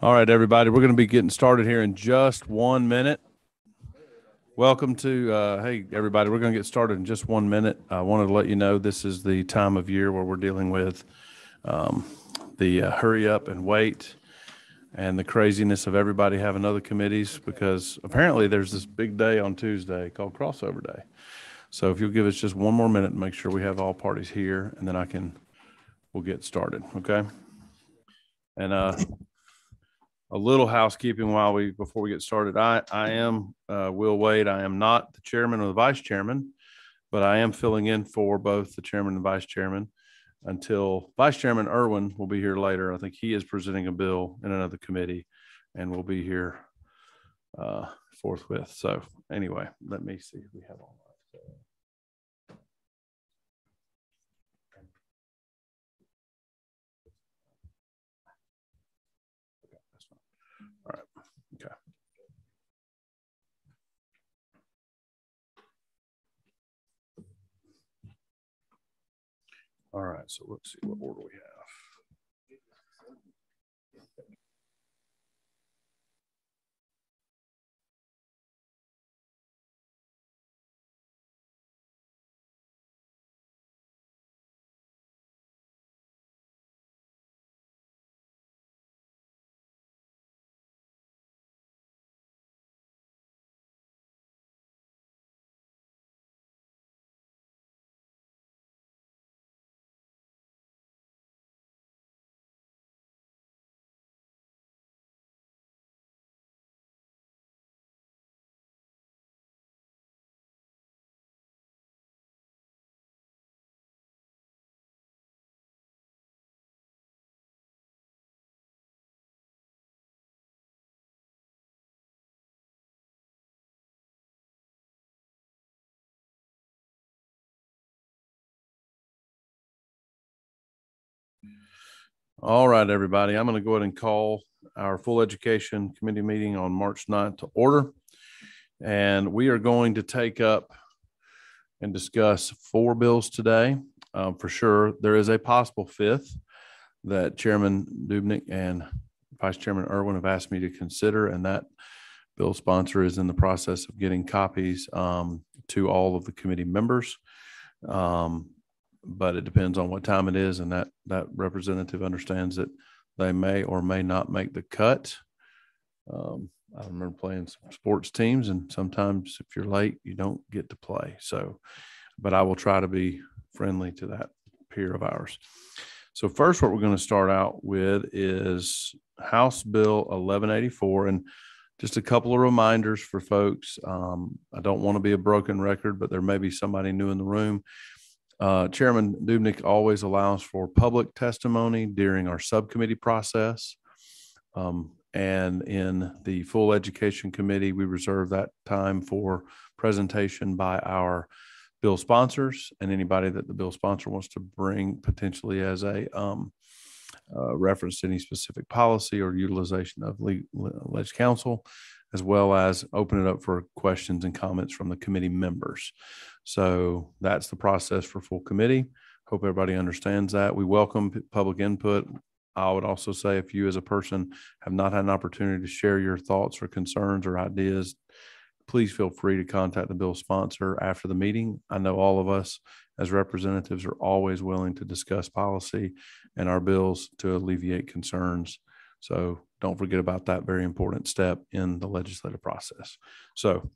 All right, everybody, we're going to be getting started here in just one minute. Welcome to, uh, hey, everybody, we're going to get started in just one minute. I wanted to let you know this is the time of year where we're dealing with um, the uh, hurry up and wait and the craziness of everybody having other committees because apparently there's this big day on Tuesday called crossover day. So if you'll give us just one more minute and make sure we have all parties here and then I can, we'll get started, okay? And uh, a little housekeeping while we, before we get started. I, I am uh, Will Wade. I am not the chairman or the vice chairman, but I am filling in for both the chairman and vice chairman until Vice Chairman Irwin will be here later. I think he is presenting a bill in another committee and will be here uh, forthwith. So anyway, let me see if we have all that. Okay, that's fine. All right. Okay. All right. So let's see what order we have. All right, everybody. I'm going to go ahead and call our full education committee meeting on March 9th to order. And we are going to take up and discuss four bills today. Um, for sure, there is a possible fifth that Chairman Dubnik and Vice Chairman Irwin have asked me to consider, and that bill sponsor is in the process of getting copies um, to all of the committee members. Um, but it depends on what time it is, and that that representative understands that they may or may not make the cut. Um, I remember playing some sports teams, and sometimes if you're late, you don't get to play. So, but I will try to be friendly to that peer of ours. So first, what we're going to start out with is House Bill 1184, and just a couple of reminders for folks. Um, I don't want to be a broken record, but there may be somebody new in the room. Uh, Chairman Dubnik always allows for public testimony during our subcommittee process. Um, and in the full education committee, we reserve that time for presentation by our bill sponsors and anybody that the bill sponsor wants to bring potentially as a um, uh, reference to any specific policy or utilization of legal alleged counsel, as well as open it up for questions and comments from the committee members. So that's the process for full committee. Hope everybody understands that. We welcome public input. I would also say if you as a person have not had an opportunity to share your thoughts or concerns or ideas, please feel free to contact the bill sponsor after the meeting. I know all of us as representatives are always willing to discuss policy and our bills to alleviate concerns. So don't forget about that very important step in the legislative process. So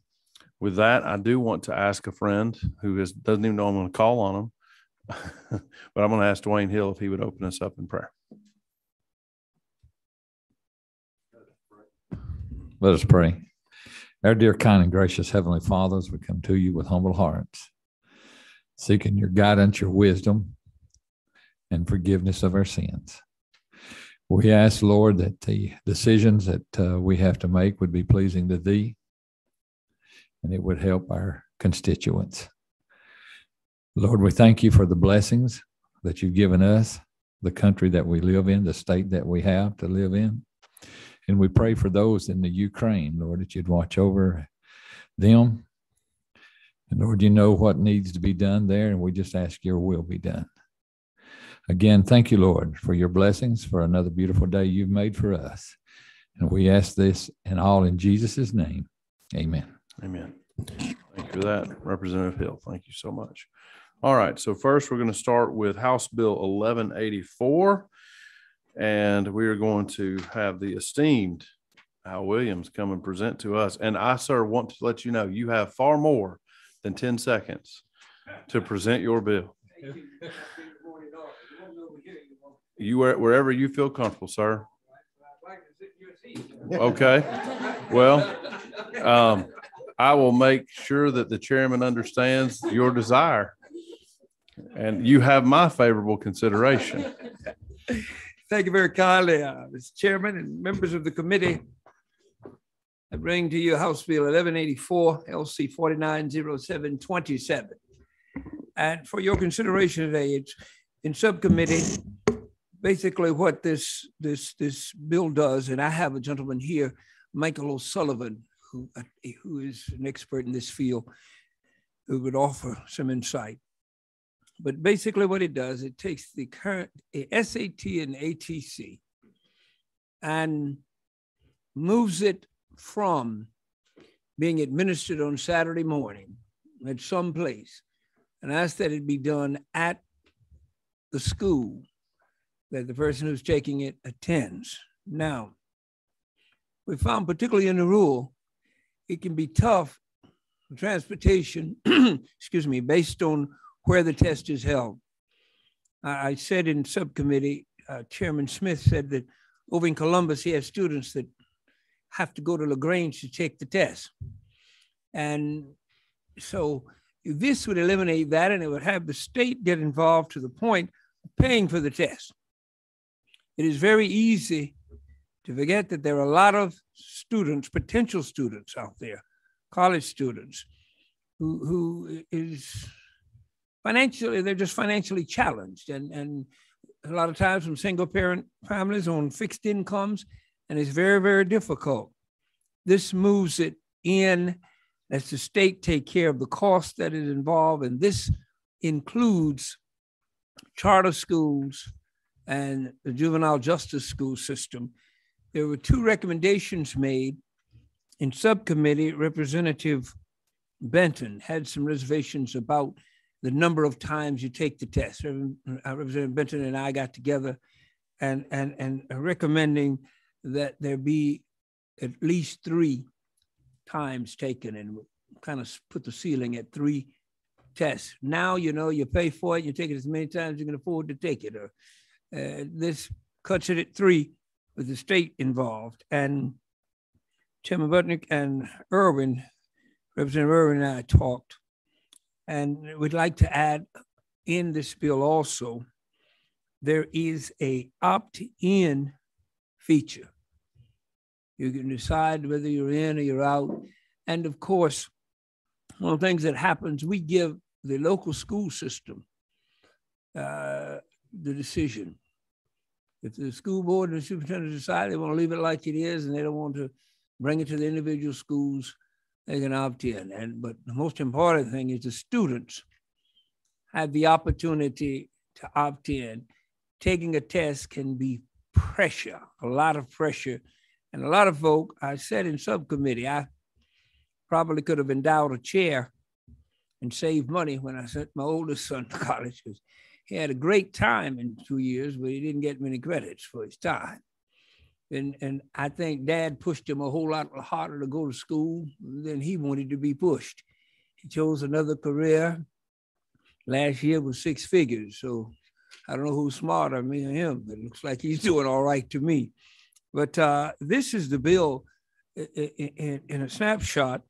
with that, I do want to ask a friend who is, doesn't even know I'm going to call on him, but I'm going to ask Dewayne Hill if he would open us up in prayer. Let us pray. Our dear, kind, and gracious Heavenly Fathers, we come to you with humble hearts, seeking your guidance, your wisdom, and forgiveness of our sins. We ask, Lord, that the decisions that uh, we have to make would be pleasing to Thee, and it would help our constituents. Lord, we thank you for the blessings that you've given us, the country that we live in, the state that we have to live in. And we pray for those in the Ukraine, Lord, that you'd watch over them. And Lord, you know what needs to be done there, and we just ask your will be done. Again, thank you, Lord, for your blessings, for another beautiful day you've made for us. And we ask this and all in Jesus' name. Amen. Amen. Thank you for that, Representative Hill. Thank you so much. All right, so first we're going to start with House Bill eleven eighty-four. And we are going to have the esteemed Al Williams come and present to us. And I, sir, want to let you know, you have far more than ten seconds to present your bill. You were wherever you feel comfortable, sir. Okay, well, um, I will make sure that the chairman understands your desire. And you have my favorable consideration. Thank you very kindly, uh, Mr. Chairman and members of the committee. I bring to you House Bill 1184, LC 490727. And for your consideration today, it's in subcommittee. Basically, what this this this bill does, and I have a gentleman here, Michael O'Sullivan, who who is an expert in this field, who would offer some insight. But basically, what it does, it takes the current eh, SAT and ATC and moves it from being administered on Saturday morning at some place and asks that it be done at the school that the person who's taking it attends. Now, we found particularly in the rural, it can be tough transportation, excuse me, based on where the test is held. I said in subcommittee, uh, Chairman Smith said that over in Columbus, he has students that have to go to LaGrange to take the test. And so this would eliminate that and it would have the state get involved to the point of paying for the test. It is very easy to forget that there are a lot of students, potential students out there, college students, who, who is financially, they're just financially challenged. And, and a lot of times from single parent families on fixed incomes, and it's very, very difficult. This moves it in as the state take care of the cost that is involved, and this includes charter schools and the juvenile justice school system. There were two recommendations made in subcommittee. Representative Benton had some reservations about the number of times you take the test. Representative Benton and I got together and, and, and recommending that there be at least three times taken and kind of put the ceiling at three tests. Now, you know, you pay for it, you take it as many times you can afford to take it. Or uh, this cuts it at three with the state involved. And Chairman Dubnik and Irwin, Representative Irwin and I talked, and we'd like to add in this bill also, there is a opt-in feature. You can decide whether you're in or you're out. And of course, one of the things that happens, we give the local school system uh, the decision. If the school board and the superintendent decide they want to leave it like it is and they don't want to bring it to the individual schools, they can opt in. And but the most important thing is the students have the opportunity to opt in. Taking a test can be pressure, a lot of pressure. And a lot of folk, I said in subcommittee, I probably could have endowed a chair and saved money when I sent my oldest son to college he had a great time in two years, but he didn't get many credits for his time. And, and I think dad pushed him a whole lot harder to go to school than he wanted to be pushed. He chose another career. Last year was six figures. So I don't know who's smarter, me or him, but it looks like he's doing all right to me. But uh, this is the bill in, in, in a snapshot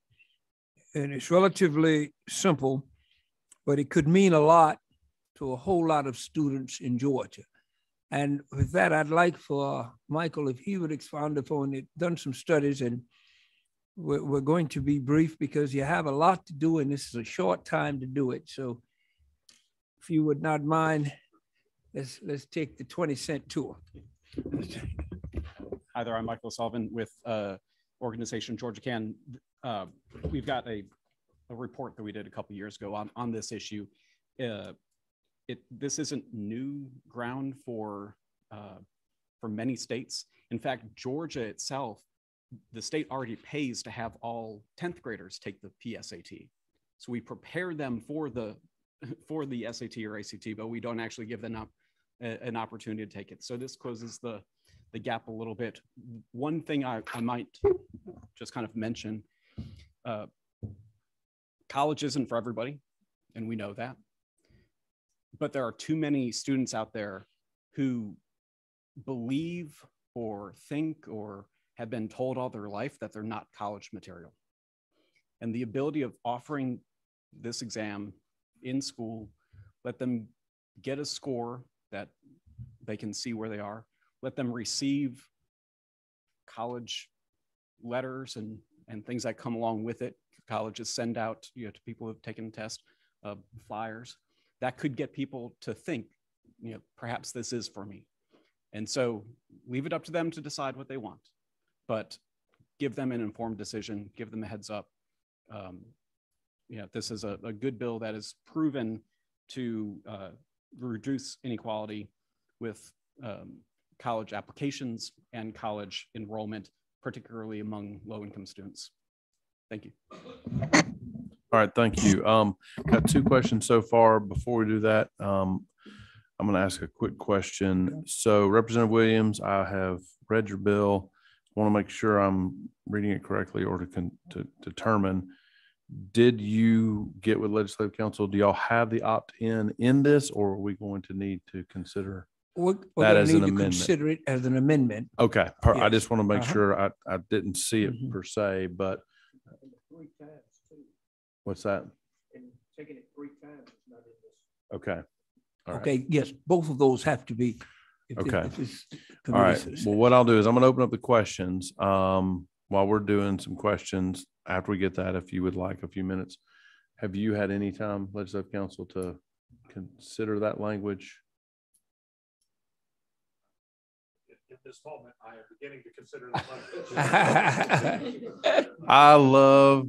and it's relatively simple, but it could mean a lot to a whole lot of students in Georgia. And with that, I'd like for Michael, if he would expound upon it, done some studies and we're, we're going to be brief because you have a lot to do and this is a short time to do it. So if you would not mind, let's, let's take the 20 cent tour. Hi there, I'm Michael Sullivan with uh, organization Georgia Can. Uh, we've got a, a report that we did a couple years ago on, on this issue. Uh, it, this isn't new ground for uh, for many states. In fact, Georgia itself, the state already pays to have all 10th graders take the PSAT. So we prepare them for the for the SAT or ACT, but we don't actually give them up an opportunity to take it. So this closes the the gap a little bit. One thing I, I might just kind of mention, uh, college isn't for everybody, and we know that. But there are too many students out there who believe or think or have been told all their life that they're not college material. And the ability of offering this exam in school, let them get a score that they can see where they are, let them receive college letters and, and things that come along with it. Colleges send out you know, to people who've taken the test uh, flyers. That could get people to think, you know, perhaps this is for me. And so leave it up to them to decide what they want, but give them an informed decision, give them a heads up. Um, yeah, this is a, a good bill that is proven to uh, reduce inequality with um, college applications and college enrollment, particularly among low-income students. Thank you. All right, thank you. Um, got two questions so far. Before we do that, um, I'm going to ask a quick question. So Representative Williams, I have read your bill. Want to make sure I'm reading it correctly or to con- to determine. Did you get with legislative counsel? Do y'all have the opt-in in this or are we going to need to consider? We're, we're That gonna as an need to amendment. consider it as an amendment. Okay, per- I just want to make Uh-huh. sure I, I didn't see it Mhm. per se, but what's that? taking it three times is not in this. Okay. All right. Okay, yes, both of those have to be. if Okay. if All right. Well, what I'll do is I'm going to open up the questions. Um, while we're doing some questions, after we get that, if you would like a few minutes. Have you had any time, legislative counsel, to consider that language? At this moment, I am beginning to consider the. I love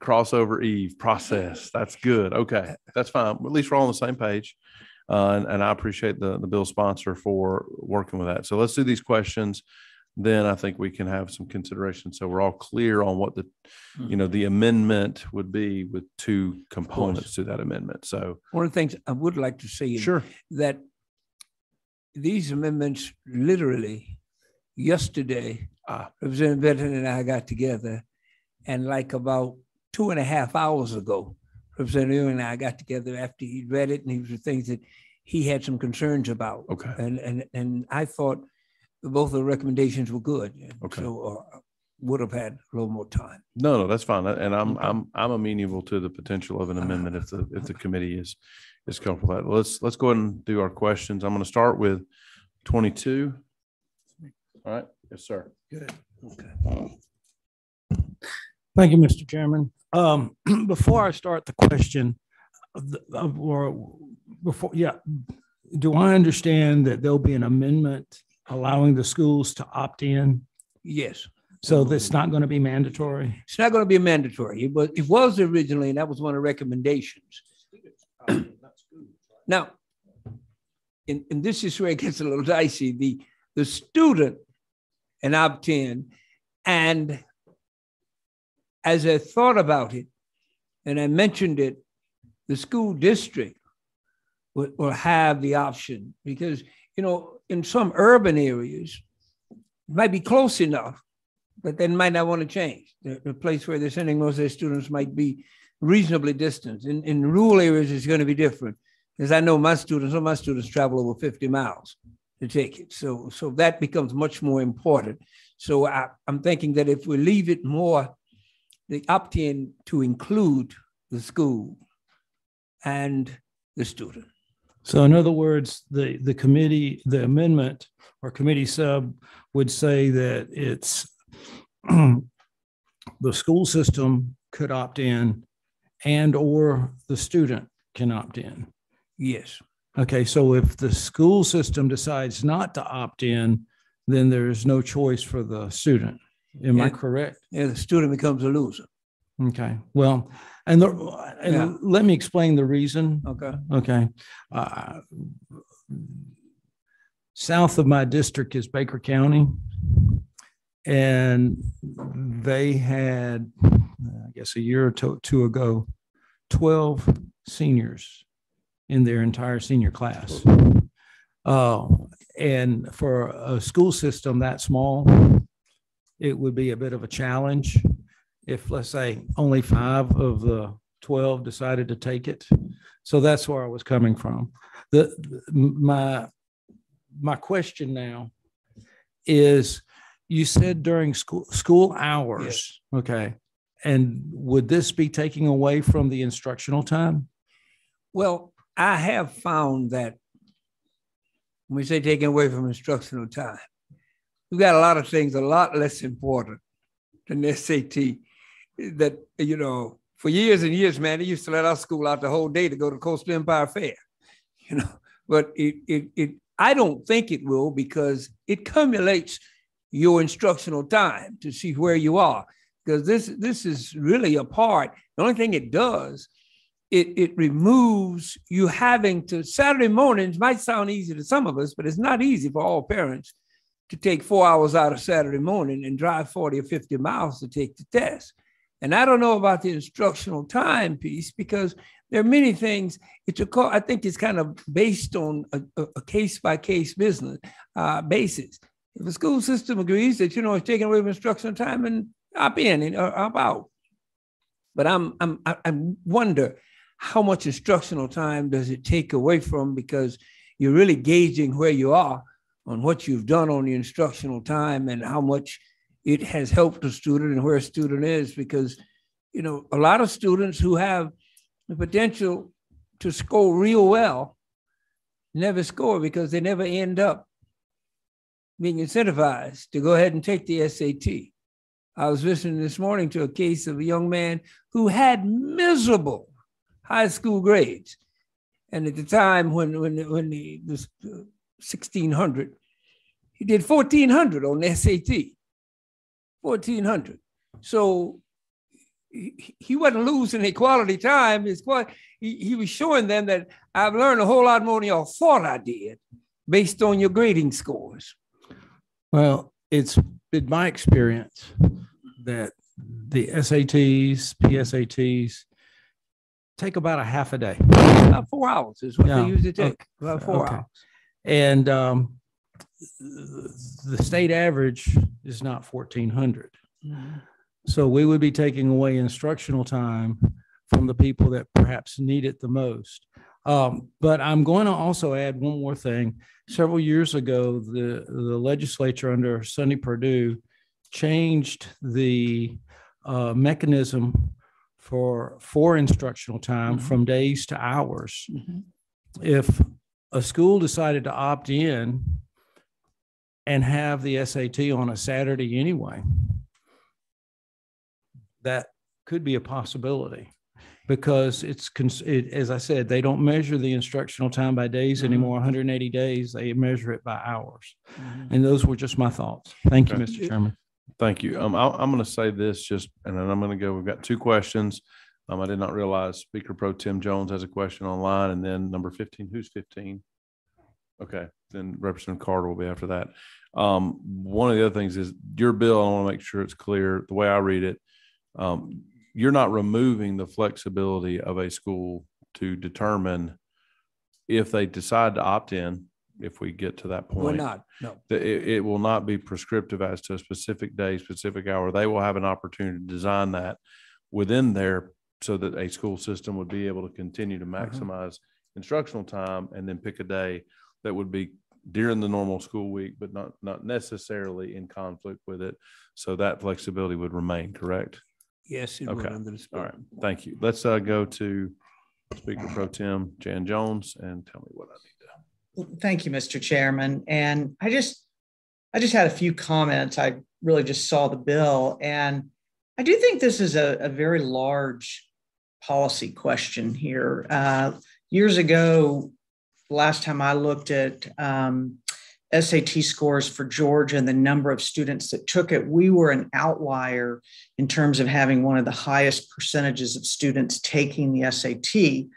crossover Eve process. That's good. Okay, that's fine. At least we're all on the same page. Uh, and, and I appreciate the, the bill sponsor for working with that. So let's do these questions. Then I think we can have some consideration. So we're all clear on what the, you know, the amendment would be with two components to that amendment. So One of the things I would like to see sure. that these amendments literally yesterday, Ah. Representative Benton and I got together and like about two and a half hours ago, Representative Ewing and I got together after he read it and these were things that he had some concerns about. Okay. And, and, and I thought both of the recommendations were good. and Okay. So uh, would have had a little more time. No, no, that's fine. And I'm, Okay. I'm, I'm amenable to the potential of an amendment if the, if the committee is, is comfortable with that. Let's, let's go ahead and do our questions. I'm going to start with twenty-two. All right. Yes, sir. Good. Okay. Thank you, Mr. Chairman. Um, before I start the question, of the- of- or before, yeah, do I understand that there'll be an amendment allowing the schools to opt in? Yes. So that's not going to be mandatory? It's not going to be mandatory. It was, it was originally, and that was one of the recommendations. Now, and, and this is where it gets a little dicey, the, the student and opt-in, and as I thought about it, and I mentioned it, the school district will, will have the option, because, you know, in some urban areas, might be close enough, but they might not want to change. The, the place where they're sending most of their students might be reasonably distant. In, in rural areas, it's going to be different. Because I know my students, some of my students travel over 50 miles to take it. So, so that becomes much more important. So I, I'm thinking that if we leave it more, the opt-in to include the school and the student. So in other words, the, the committee, the amendment or committee sub would say that it's the school system could opt in and or the student can opt in. Yes, Okay, so if the school system decides not to opt in, then there is no choice for the student. Am I Yeah. correct? and the student becomes a loser. Okay, well, and the, Yeah. and let me explain the reason. Okay. Okay. Uh, South of my district is Baker County. And they had, I guess, a year or two, two ago, 12 seniors in their entire senior class. Uh, and for a school system that small, it would be a bit of a challenge if, let's say, only five of the 12 decided to take it. So that's where I was coming from. The, my, my question now is, you said during school, school hours, okay? And would this be taking away from the instructional time? Well, I have found that when we say taking away from instructional time, we've got a lot of things a lot less important than SAT. That, you know, for years and years, man, they used to let our school out the whole day to go to Coastal Empire Fair, you know, but it, it, it, I don't think it will because it cumulates your instructional time to see where you are. Because this, this is really a part. The only thing it does it, it removes you having to Saturday mornings might sound easy to some of us, but it's not easy for all parents to take four hours out of Saturday morning and drive 40 or 50 miles to take the test. And I don't know about the instructional time piece because there are many things. It's a I think it's kind of based on a case by case business uh, basis. If the school system agrees that you know it's taking away from instructional time, and I'm in and I'm out. But I'm I'm I wonder how much instructional time does it take away from because you're really gauging where you are on what you've done on the instructional time and how much it has helped a student and where a student is because you know a lot of students who have the potential to score real well never score because they never end up being incentivized to go ahead and take the SAT. I was listening this morning to a case of a young man who had miserable high school grades. And at the time when when when he was 1600, he did 1400 on the SAT. 1400. So he, he wasn't losing any quality time. His quality, he, he was showing them that I've learned a whole lot more than y'all thought I did based on your grading scores. Well, it's been my experience that the SATs, PSATs, take about a half a day. About four hours is what Yeah, they usually take. okay, About four okay. hours. And um, the state average is not fourteen hundred. So we would be taking away instructional time from the people that perhaps need it the most. Um, but I'm going to also add one more thing. Several years ago, the, the legislature under Sonny Perdue changed the uh, mechanism for, for instructional time Mhm. from days to hours. Mhm. If a school decided to opt in and have the SAT on a Saturday anyway, that could be a possibility because it's, it, as I said, they don't measure the instructional time by days Mhm. anymore, 180 days. They measure it by hours. Mhm. And those were just my thoughts. Thank you, Mr. Chairman. Thank you. Um, I, I'm going to say this just, and then I'm going to go, we've got two questions. Um, I did not realize Speaker Pro Tem Jones has a question online and then number fifteen, who's fifteen? Okay, then Representative Carter will be after that. Um, one of the other things is your bill, I want to make sure it's clear, the way I read it. Um, you're not removing the flexibility of a school to determine if they decide to opt in, if we get to that point We're not, no. it, it will not be prescriptive as to a specific day, specific hour. They will have an opportunity to design that within there so that a school system would be able to continue to maximize instructional time and then pick a day that would be during the normal school week, but not, not necessarily in conflict with it. So that flexibility would remain, correct? Yes, it Okay. under the All right, thank you. Let's uh, go to Speaker Pro Tem Jan Jones and tell me what I need to. Well, Thank you, Mr. Chairman. And I just, I just had a few comments. I really just saw the bill. And I do think this is a, a very large policy question here. Uh, years ago, last time I looked at um, SAT scores for Georgia and the number of students that took it, we were an outlier in terms of having one of the highest percentages of students taking the SAT.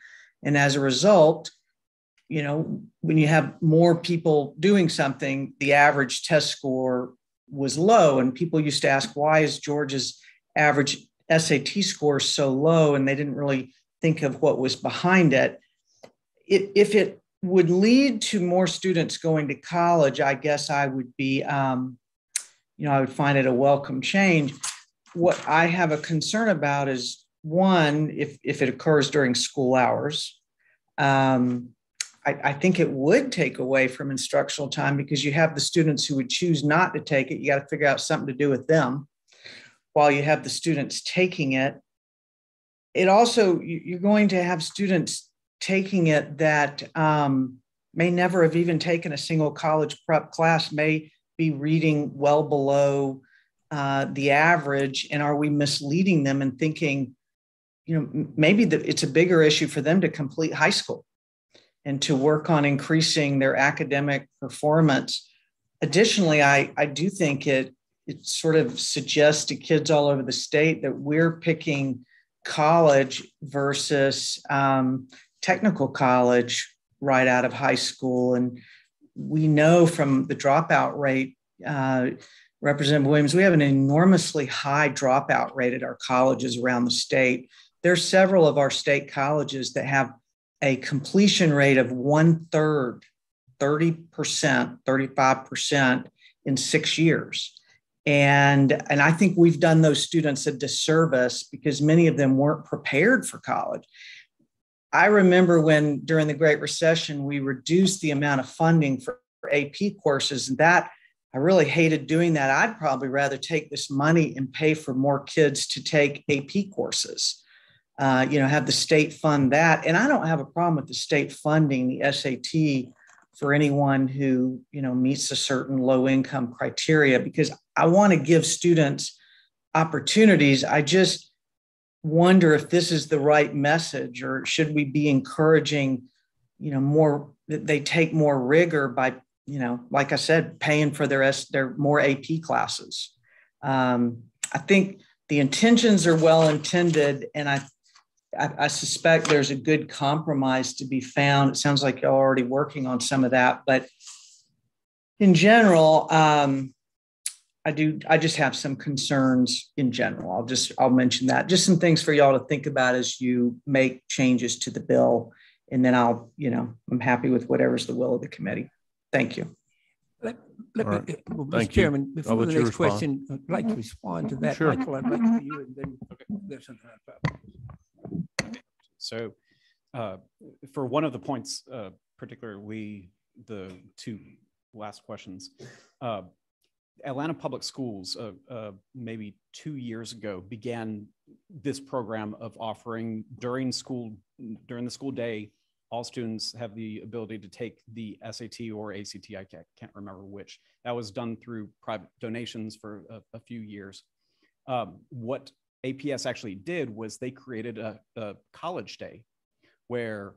And as a result, you know, when you have more people doing something, the average test score was low. And people used to ask, why is Georgia's average SAT score so low? And they didn't really think of what was behind it. it if it would lead to more students going to college, I guess I would be, um, you know, I would find it a welcome change. What I have a concern about is one, if, if it occurs during school hours, um, I, I, think it would take away from instructional time because you have the students who would choose not to take it. You got to figure out something to do with them while you have the students taking it. It also, you're going to have students taking it that um, may never have even taken a single college prep class, may be reading well below uh, the average. And are we misleading them and thinking, you know, maybe the, it's a bigger issue for them to complete high school and to work on increasing their academic performance. Additionally, I, I do think it, it sort of suggests to kids all over the state that we're picking college versus um, technical college right out of high school. And we know from the dropout rate, uh, Representative Williams, we have an enormously high dropout rate at our colleges around the state. There's several of our state colleges that have a completion rate of one third, 30%, 35% in six years. And, and I think we've done those students a disservice because many of them weren't prepared for college. I remember when during the Great Recession, we reduced the amount of funding for AP courses, and that I really hated doing that. I'd probably rather take this money and pay for more kids to take AP courses uh, you know, have the state fund that. And I don't have a problem with the state funding the SAT for anyone who, you know, meets a certain low income criteria because I want to give students opportunities. I just wonder if this is the right message or should we be encouraging, you know, more that they take more rigor by, you know, like I said, paying for their, s their more AP classes. Um, I think the intentions are well intended, and I I, I, suspect there's a good compromise to be found. It sounds like you're already working on some of that, but in general, um, I do. I just have some concerns in general. I'll just I'll mention that. Just some things for y'all to think about as you make changes to the bill, and then I'll you know I'm happy with whatever's the will of the committee. Thank you. Let, let me, right. well, Mr. Thank Chairman, you. before the next question, I'd like to respond to that. Sure. Michael, I'd like to you, and then okay. there's something. So uh, for one of the points, uh, particularly the two last questions, uh, Atlanta Public Schools, uh, uh, maybe two years ago, began this program of offering during school, during the school day, all students have the ability to take the SAT or ACT, I can't, can't remember which. That was done through private donations for a, a few years. Um, what APS actually did was they created a, a college day where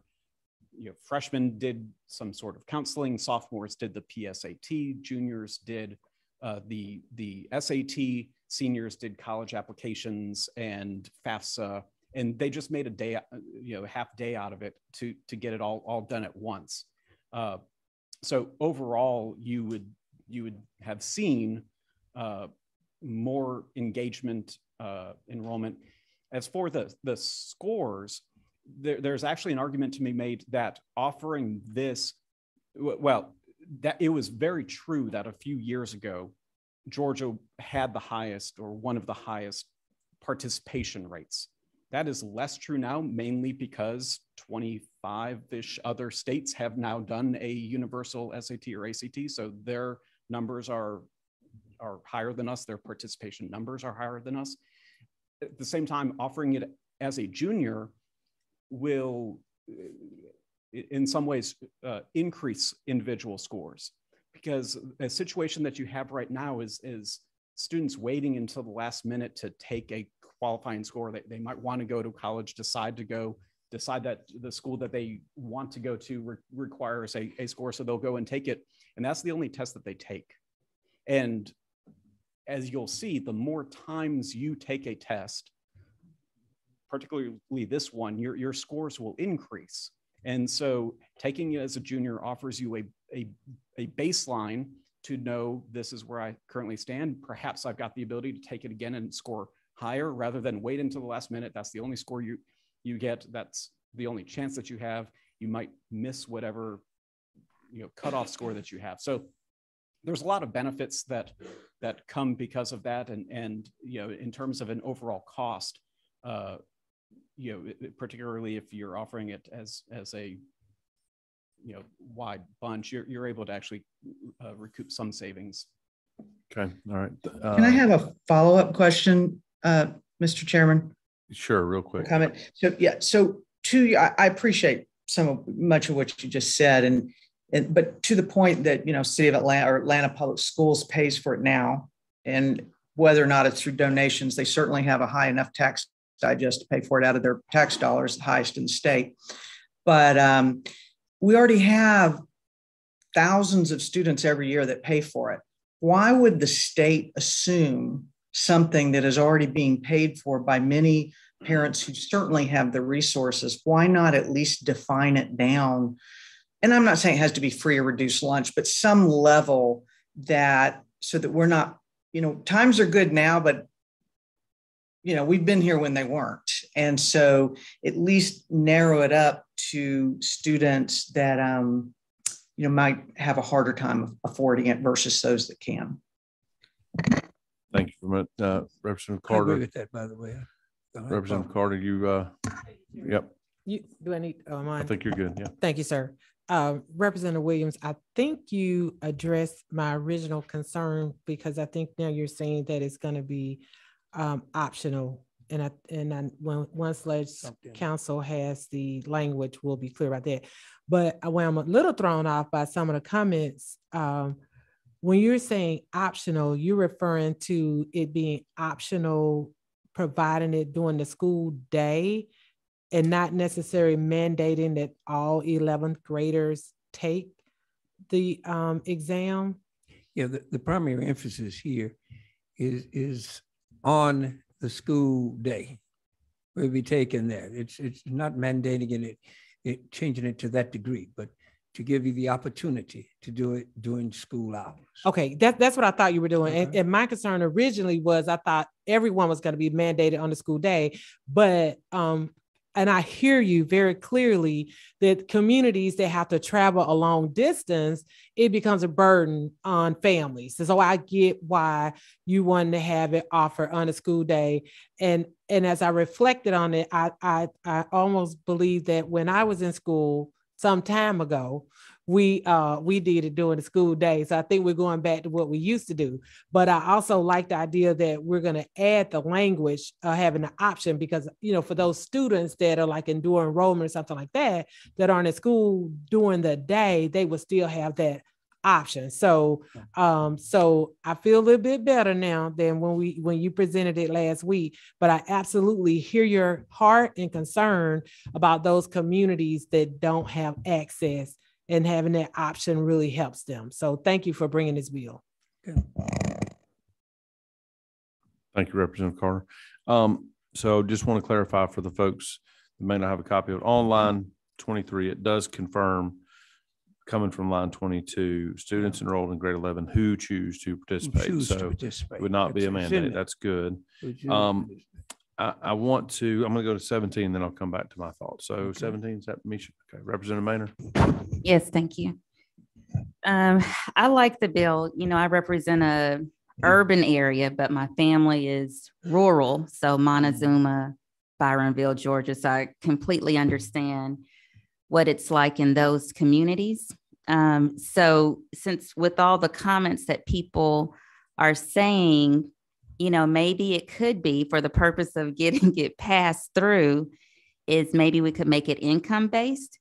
you know, freshmen did some sort of counseling, sophomores did the PSAT, juniors did uh, the, the SAT, seniors did college applications and FAFSA, and they just made a day, you know, half day out of it to, to get it all, all done at once. Uh, so overall, you would, you would have seen uh, more engagement uh, enrollment. As for the, the scores, there, there's actually an argument to be made that offering this, well, that it was very true that a few years ago, Georgia had the highest or one of the highest participation rates. That is less true now, mainly because 25 ish other states have now done a universal SAT or ACT. So their numbers are are higher than us, their participation numbers are higher than us. At the same time, offering it as a junior will, in some ways, uh, increase individual scores because a situation that you have right now is, is students waiting until the last minute to take a qualifying score. They, they might want to go to college, decide to go, decide that the school that they want to go to re- requires a, a score, so they'll go and take it. And that's the only test that they take. And as you'll see, the more times you take a test, particularly this one, your, your scores will increase. And so taking it as a junior offers you a, a, a baseline to know this is where I currently stand. Perhaps I've got the ability to take it again and score higher rather than wait until the last minute. That's the only score you, you get. That's the only chance that you have. You might miss whatever you know cutoff score that you have. So there's a lot of benefits that that come because of that, and and you know in terms of an overall cost, uh, you know particularly if you're offering it as as a you know wide bunch, you're you're able to actually uh, recoup some savings. Okay, all right. Can I Uh, have a follow-up question, uh, Mr. Chairman? Sure, real quick. Comment. So, yeah, so to, I, I appreciate some of, much of what you just said and, and, but to the point that, you know, City of Atlanta or Atlanta Public Schools pays for it now. And whether or not it's through donations, they certainly have a high enough tax digest to pay for it out of their tax dollars, the highest in the state. But um, we already have thousands of students every year that pay for it. Why would the state assume something that is already being paid for by many parents who certainly have the resources? Why not at least define it down? And I'm not saying it has to be free or reduced lunch, but some level that so that we're not, you know, times are good now, but you know, we've been here when they weren't. And so at least narrow it up to students that um, you know, might have a harder time affording it versus those that can. Thank you for that, uh, Representative I agree Carter. with that, by the way. I don't have a Representative problem. Carter, you, uh, yep, You, do I need, oh, I mine? think you're good, yeah. Thank you, sir. Uh, Representative Williams, I think you addressed my original concern because I think now you're saying that it's gonna be um, optional. And I, and I, when, once Something. counsel has the language, we'll be clear about that. But uh, where I'm a little thrown off by some of the comments, um, when you're saying optional, you're referring to it being optional, providing it during the school day and not necessarily mandating that all 11th graders take the um, exam. Yeah, the, the primary emphasis here is, is on the school day. We'll be taken there. It's, it's not mandating it, it, changing it to that degree, but to give you the opportunity to do it during school hours. Okay, that, that's what I thought you were doing. And, and my concern originally was I thought everyone was going to be mandated on the school day, but um, and I hear you very clearly that communities that have to travel a long distance, it becomes a burden on families. So I get why you wanted to have it offered on a school day. And and as I reflected on it, I I, I almost believe that when I was in school some time ago, we uh we did it during the school day. So I think we're going back to what we used to do. But I also like the idea that we're going to add the language, uh, having the option, because you know, for those students that are like in dual enrollment or something like that, that aren't in school during the day, they would still have that option. So um, so I feel a little bit better now than when we when you presented it last week. But I absolutely hear your heart and concern about those communities that don't have access and having that option really helps them. So thank you for bringing this bill. Good. Thank you, Representative Carter. Um, so just want to clarify for the folks that may not have a copy of it, on line twenty-three, it does confirm coming from line twenty-two, students enrolled in grade eleven who choose to participate. Choose to So participate. it would not be a That's- it's in mandate. That's good. Um, I, I want to, I'm going to go to seventeen, then I'll come back to my thoughts. So Okay. seventeen, is that Mesha? Okay, Representative Mainor? Yes, thank you. Um, I like the bill. You know, I represent a urban area, but my family is rural. So Montezuma, Byromville, Georgia. So I completely understand what it's like in those communities. Um, so since with all the comments that people are saying, you know, maybe it could be for the purpose of getting it passed through is maybe we could make it income based.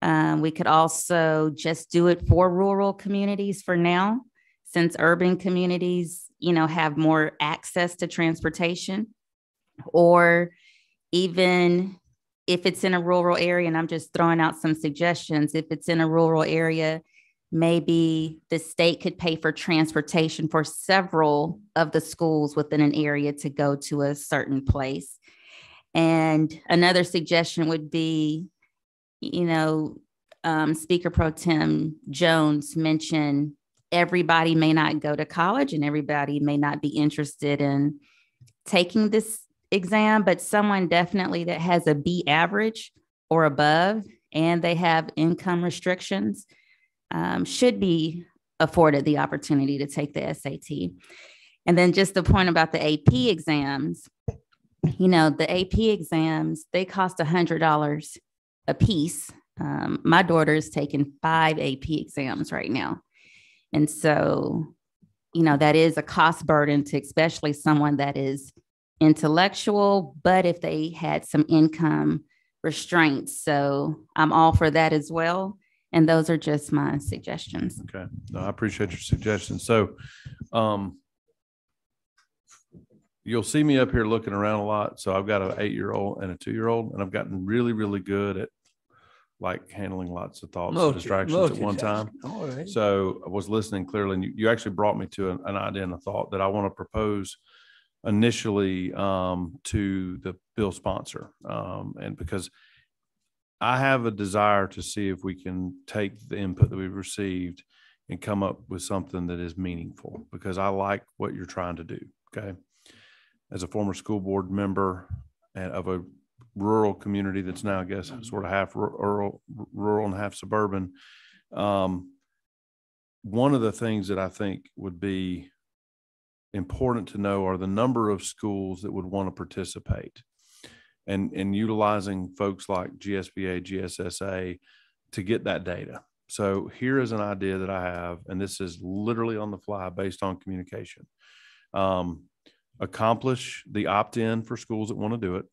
Um, we could also just do it for rural communities for now, since urban communities, you know, have more access to transportation. Or even if it's in a rural area, and I'm just throwing out some suggestions, if it's in a rural area, maybe the state could pay for transportation for several of the schools within an area to go to a certain place. And another suggestion would be you know, um, Speaker Pro Tem Jones mentioned everybody may not go to college and everybody may not be interested in taking this exam, but someone definitely that has a B average or above and they have income restrictions um, should be afforded the opportunity to take the SAT. And then just the point about the AP exams, you know, the AP exams, they cost $100 a piece. Um, my daughter is taking five AP exams right now. And so, you know, that is a cost burden to especially someone that is intellectual, but if they had some income restraints. So I'm all for that as well. And those are just my suggestions. Okay, no, I appreciate your suggestions. So, um, you'll see me up here looking around a lot. So I've got an eight-year-old and a two-year-old, and I've gotten really, really good at like handling lots of thoughts and Multi- distractions at one time. All right. So I was listening clearly, and you, you actually brought me to an, an idea and a thought that I want to propose initially um, to the bill sponsor. Um, and because I have a desire to see if we can take the input that we've received and come up with something that is meaningful, because I like what you're trying to do. Okay. As a former school board member and of a rural community that's now, I guess, sort of half rural, rural and half suburban. Um, one of the things that I think would be important to know are the number of schools that would want to participate and, and utilizing folks like GSBA, GSSA to get that data. So here is an idea that I have, and this is literally on the fly based on communication. Um, accomplish the opt-in for schools that want to do it,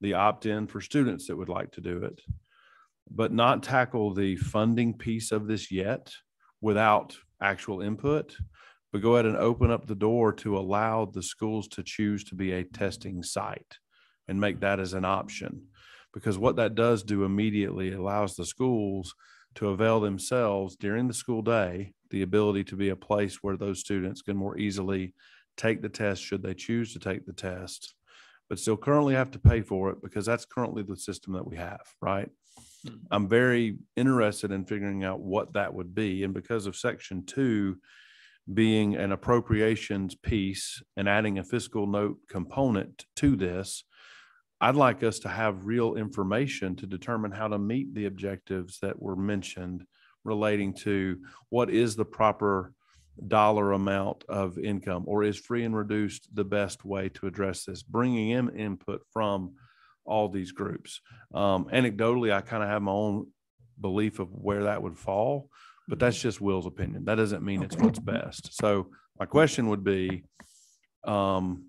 the opt-in for students that would like to do it, but not tackle the funding piece of this yet without actual input, but go ahead and open up the door to allow the schools to choose to be a testing site and make that as an option. Because what that does do immediately allows the schools to avail themselves during the school day the ability to be a place where those students can more easily take the test should they choose to take the test, but still currently have to pay for it because that's currently the system that we have, right? Mm-hmm. I'm very interested in figuring out what that would be. And because of section two being an appropriations piece and adding a fiscal note component to this, I'd like us to have real information to determine how to meet the objectives that were mentioned relating to what is the proper dollar amount of income or is free and reduced the best way to address this bringing in input from all these groups. Um, anecdotally i kind of have my own belief of where that would fall but that's just will's opinion. That doesn't mean it's what's best. So my question would be um,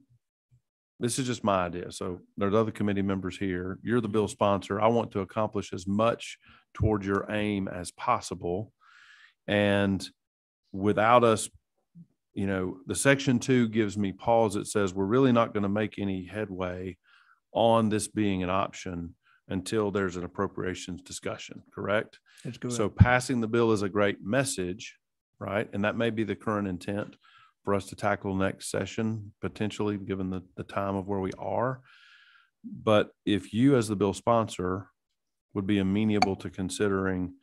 this is just my idea so there's other committee members here you're the bill sponsor i want to accomplish as much towards your aim as possible and without us, you know, the section two gives me pause. It says we're really not going to make any headway on this being an option until there's an appropriations discussion, correct? So passing the bill is a great message, right? And that may be the current intent for us to tackle next session, potentially, given the, the time of where we are. But if you, as the bill sponsor, would be amenable to considering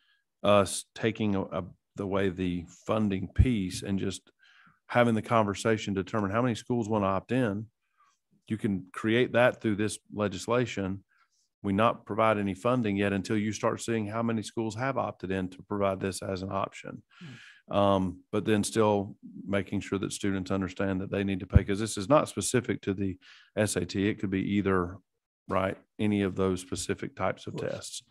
us taking a, a- the way the funding piece and just having the conversation, to determine how many schools want to opt in. You can create that through this legislation. We not provide any funding yet until you start seeing how many schools have opted in to provide this as an option. Hmm. Um, but then still making sure that students understand that they need to pay, because this is not specific to the SAT. It could be either, right, any of those specific types of course. tests.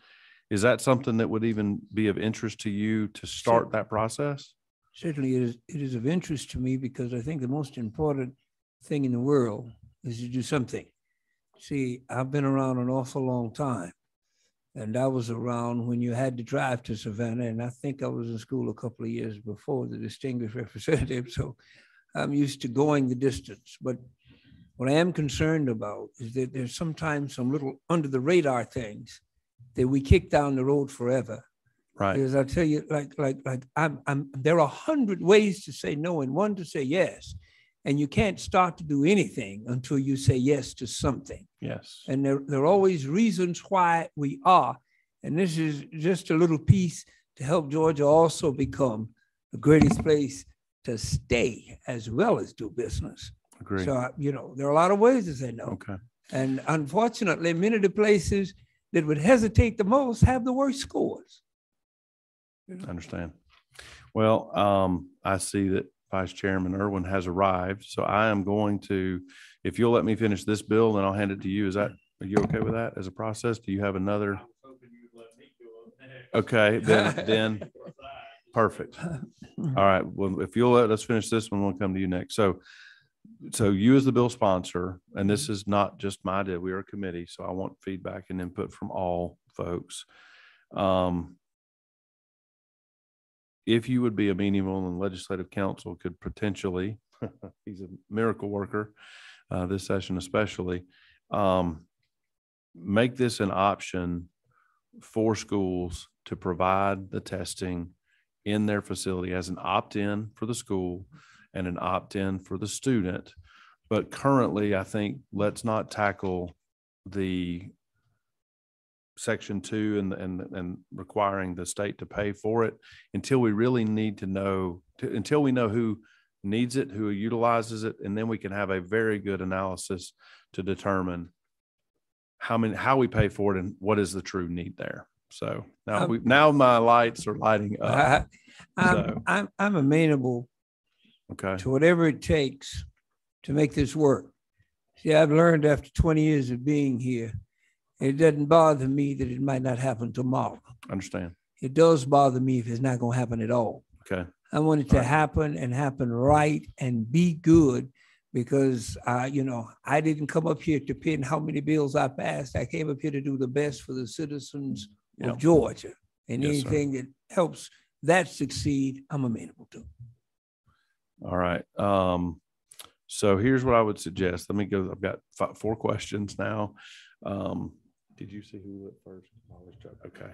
Is that something that would even be of interest to you to start that process? Certainly, it is, it is of interest to me because I think the most important thing in the world is to do something. See, I've been around an awful long time. And I was around when you had to drive to Savannah, and I think I was in school a couple of years before the distinguished representative. So I'm used to going the distance. But what I am concerned about is that there's sometimes some little under the radar things that we kick down the road forever. Right. Because I tell you, like, like, like, I'm, I'm, there are a hundred ways to say no and one to say yes. And you can't start to do anything until you say yes to something. Yes. And there, there are always reasons why we are. And this is just a little piece to help Georgia also become the greatest place to stay as well as do business. Agree. So, you know, there are a lot of ways to say no. Okay. And unfortunately, many of the places that would hesitate the most have the worst scores. I understand. Well, um, I see that Vice Chairman Erwin has arrived, so I am going to, if you'll let me finish this bill, then I'll hand it to you. Is that, are you okay with that as a process? Do you have another? Okay, then, then, perfect. All right, well, if you'll let us finish this one, we'll come to you next. So, so you as the bill sponsor, and this is not just my idea, we are a committee, so I want feedback and input from all folks. Um, if you would be amenable and legislative counsel could potentially, he's a miracle worker, uh, this session especially, um, make this an option for schools to provide the testing in their facility as an opt-in for the school and an opt-in for the student. But currently, I think let's not tackle the section two and, and, and requiring the state to pay for it until we really need to know, to- until we know who needs it, who utilizes it, and then we can have a very good analysis to determine how many, how we pay for it and what is the true need there. So now Um, we, now my lights are lighting up. I, I'm, so- I'm, I'm amenable Okay, to whatever it takes to make this work. See, I've learned after 20 years of being here, it doesn't bother me that it might not happen tomorrow. understand. It does bother me if it's not going to happen at all. Okay, I want it to Right. happen and happen right and be good because I, you know, I didn't come up here to pin how many bills I passed. I came up here to do the best for the citizens Yeah. of Georgia. And Yes, sir. anything that helps that succeed, I'm amenable to. all right. Um, so here's what I would suggest. Let me go, I've got fi- four questions now. Um, did you see who went first? I always joke. Okay.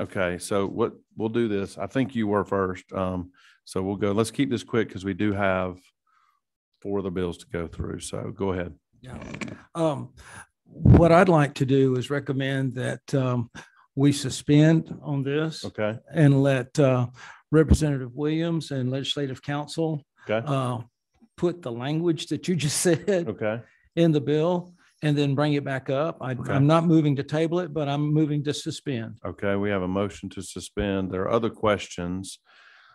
Okay, so what, we'll do this. I think you were first. Um, so we'll go, let's keep this quick because we do have four other bills to go through. So go ahead. Yeah. Um, what I'd like to do is recommend that, um, we suspend on this Okay, and let, uh, Representative Williams and Legislative Counsel, okay, uh, put the language that you just said okay, in the bill and then bring it back up. I, Okay. I'm not moving to table it, but I'm moving to suspend. okay. We have a motion to suspend. There are other questions.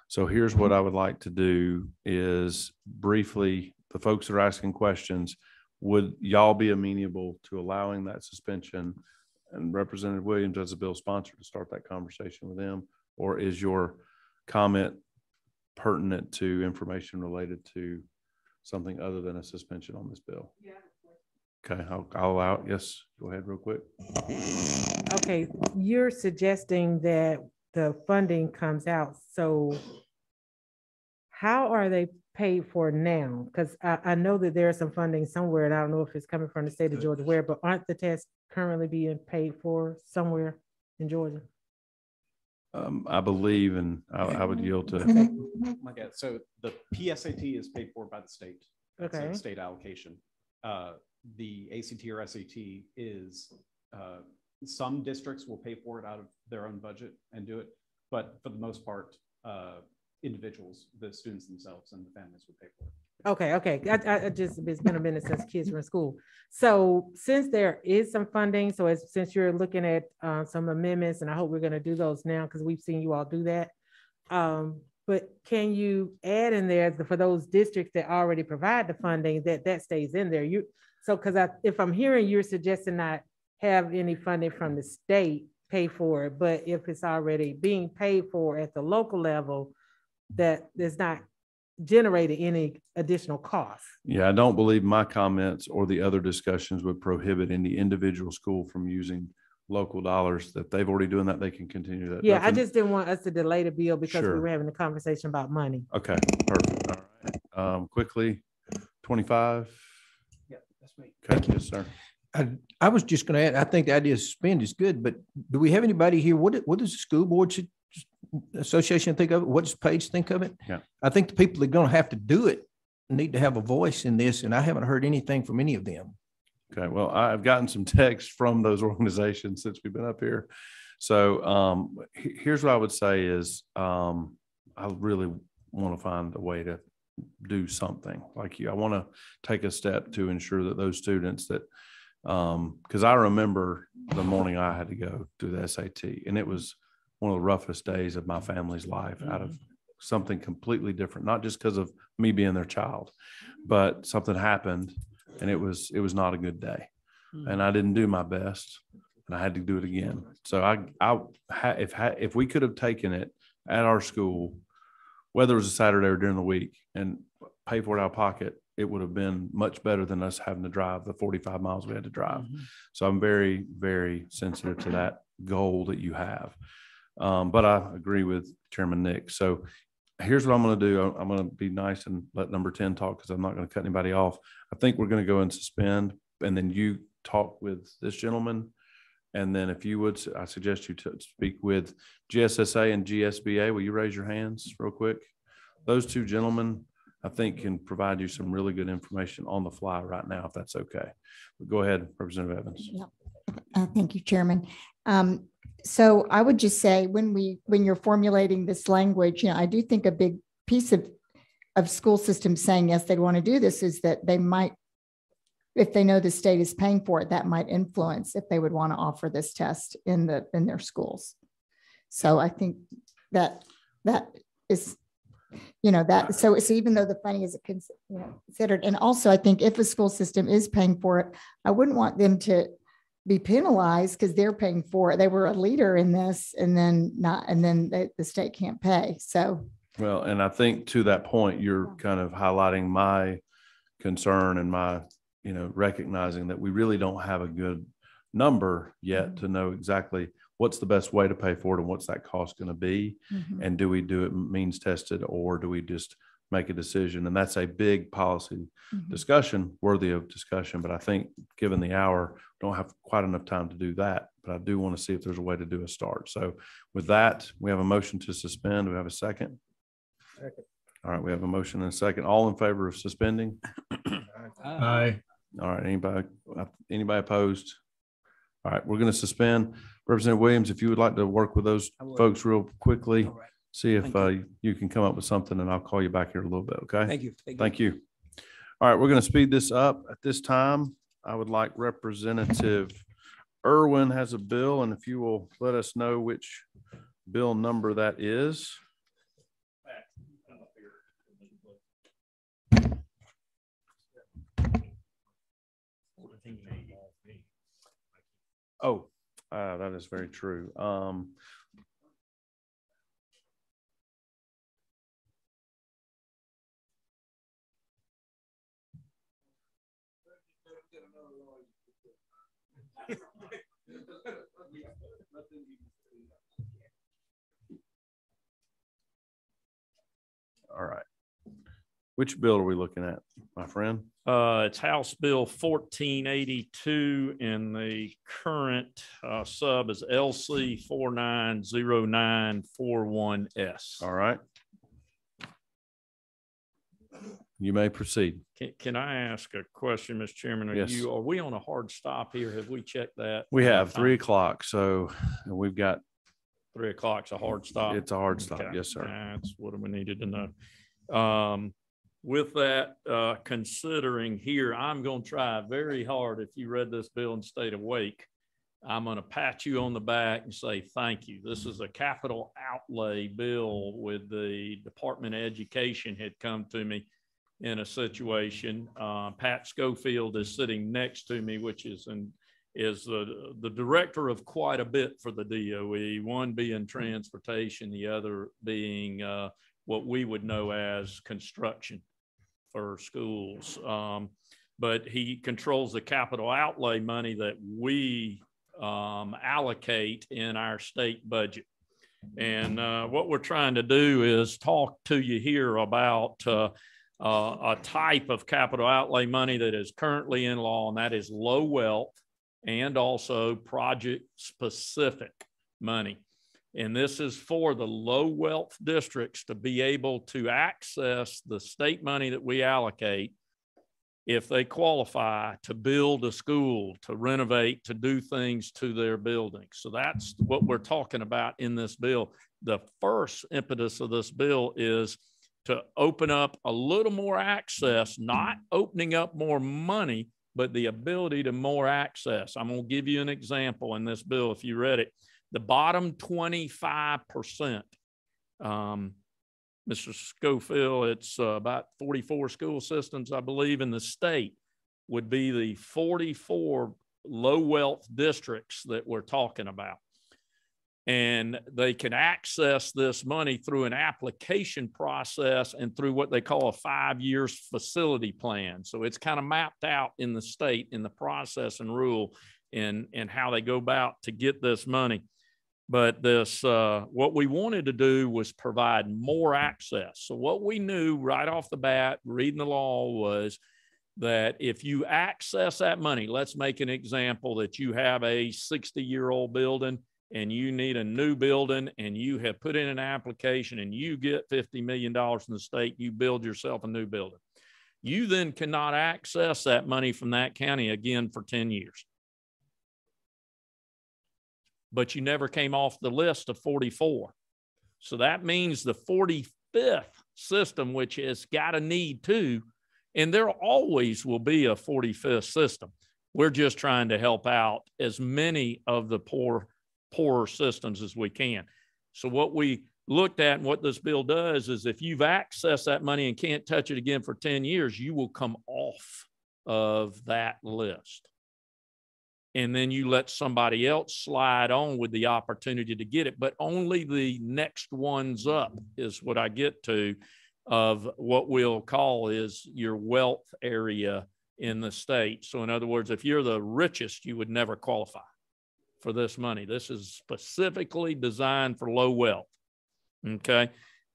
So here's what I would like to do is briefly, the folks that are asking questions, would y'all be amenable to allowing that suspension? And Representative Williams as a bill sponsor to start that conversation with them? Or is your comment pertinent to information related to something other than a suspension on this bill? Okay, I'll, I'll allow, it. yes, go ahead real quick. Okay, you're suggesting that the funding comes out, so how are they paid for now? Because I, I know that there is some funding somewhere, and I don't know if it's coming from the state of Georgia where, but aren't the tests currently being paid for somewhere in Georgia? Um, I believe, and I, I would yield to, Yeah, so the PSAT is paid for by the state. It's a Okay. State allocation. Uh, The ACT or SAT is, uh, some districts will pay for it out of their own budget and do it. But for the most part, uh, individuals, the students themselves and the families would pay for it. Okay, okay, I, I, just, it's been a minute since kids were in school. So since there is some funding, so as, since you're looking at, uh, some amendments, and I hope we're gonna do those now, because we've seen you all do that. Um, but can you add in there the- for those districts that already provide the funding, that, that stays in there? You, so, because if I'm hearing you're suggesting not have any funding from the state pay for it, but if it's already being paid for at the local level, that is not generating any additional cost. Yeah, I don't believe my comments or the other discussions would prohibit any individual school from using local dollars that they've already doing that they can continue that. Yeah, Nothing. I just didn't want us to delay the bill because sure. we were having a conversation about money. Okay, perfect. All right. Um, quickly, 25 that's me. Okay, yes, sir. I, I was just gonna add, I think the idea of spend is good, but do we have anybody here? What, what does the school board should- association think of it? What does PAGE think of it? Yeah. I think the people that are gonna have to do it need to have a voice in this, and I haven't heard anything from any of them. Okay, well, I've gotten some texts from those organizations since we've been up here. So um, here's what I would say is um, I really want to find a way to do something like you. I want to take a step to ensure that those students that, um, because I remember the morning I had to go do the SAT and it was one of the roughest days of my family's life out of something completely different, not just because of me being their child, but something happened and it was, it was not a good day. And I didn't do my best and I had to do it again. So I, I, ha- if, if we could have taken it at our school, whether it was a Saturday or during the week and pay for it out of pocket, it would have been much better than us having to drive the 45 miles we had to drive. So I'm very, very sensitive to that goal that you have. Um, but I agree with Chairman Nick. So here's what I'm going to do. I'm- I'm going to be nice and let number 10 talk because I'm not going to cut anybody off. I think we're going to go and suspend and then you talk with this gentleman. And then if you would, I suggest you to speak with GSSA and GSBA. Will you raise your hands real quick? Those two gentlemen, I think can provide you some really good information on the fly right now, if that's okay. But Go ahead, Representative Evans. Uh, Thank you, Chairman. Um, So I would just say, when we, when you're formulating this language, you know, I do think a big piece of, of school systems saying, yes, they'd want to do this is that they might, if they know the state is paying for it, that might influence if they would want to offer this test in the, in their schools. So I think that, that is, you know, that, so it's even though the funding is cons- you know, considered, and also I think if a school system is paying for it, I wouldn't want them to be penalized because they're paying for it. They were a leader in this and then not, and then the, the state can't pay. So, Well, and I think to that point, you're kind of highlighting my concern and my, you know, recognizing that we really don't have a good number yet to know exactly what's the best way to pay for it and what's that cost going to be? mhm. And do we do it means tested or do we just make a decision? And that's a big policy Mhm. discussion, worthy of discussion. But I think given the hour, don't have quite enough time to do that. But I do want to see if there's a way to do a start. So with that, we have a motion to suspend. We have a second? All right, we have a motion and a second. All in favor of suspending? Aye. All right, anybody, anybody opposed? All right, we're going to suspend. Representative Williams, if you would like to work with those folks real quickly, right. see if uh, you can come up with something and I'll call you back here a little bit, okay? Thank you. Thank you. All right, we're going to speed this up. At this time, I would like Representative Erwin has a bill, and if you will let us know which bill number that is. Oh, uh, that is very true. Um, all right. Which bill are we looking at, my friend? Uh, it's House Bill fourteen eighty-two and the current, uh, sub is LC four nine zero nine four one S. All right. You may proceed. Can, can I ask a question, Mr. Chairman? Are Yes. you, are we on a hard stop here? Have we checked that? We have three o'clock, so we've got, Three o'clock's a hard stop. it's a hard stop. Okay, Yes, sir. That's what we needed to know. Um, with that, uh, considering here, I'm gonna try very hard. If you read this bill and stayed awake, I'm gonna pat you on the back and say, thank you. This is a capital outlay bill with the Department of Education had come to me in a situation. Uh, Pat Schofield is sitting next to me, which is an is the, the director of quite a bit for the DOE, one being transportation, the other being uh, what we would know as construction schools. Um, but he controls the capital outlay money that we um, allocate in our state budget. And uh, what we're trying to do is talk to you here about uh, uh, a type of capital outlay money that is currently in law, and that is low wealth and also project specific money. And this is for the low wealth districts to be able to access the state money that we allocate if they qualify to build a school, to renovate, to do things to their buildings. So that's what we're talking about in this bill. The first impetus of this bill is to open up a little more access, not opening up more money, but the ability to more access. I'm going to give you an example in this bill if you read it. The bottom 25%, um, Mr. Schofield, it's uh, about 44 school systems, I believe, in the state would be the 44 low wealth districts that we're talking about. And they can access this money through an application process and through what they call a five years facility plan. So it's kind of mapped out in the state in the process and rule and, and how they go about to get this money. But this, uh, what we wanted to do was provide more access. So what we knew right off the bat, reading the law, was that if you access that money, let's make an example that you have a 60 year old building and you need a new building and you have put in an application and you get $50 million from the state, you build yourself a new building. You then cannot access that money from that county again for 10 years but you never came off the list of 44. So that means the 45th system, which has got a need too, and there always will be a 45th system. We're just trying to help out as many of the poor, poorer systems as we can. So what we looked at and what this bill does is if you've accessed that money and can't touch it again for 10 years, you will come off of that list and then you let somebody else slide on with the opportunity to get it. But only the next ones up is what I get to of what we'll call is your wealth area in the state. So, in other words, if you're the richest, you would never qualify for this money. This is specifically designed for low wealth. Okay.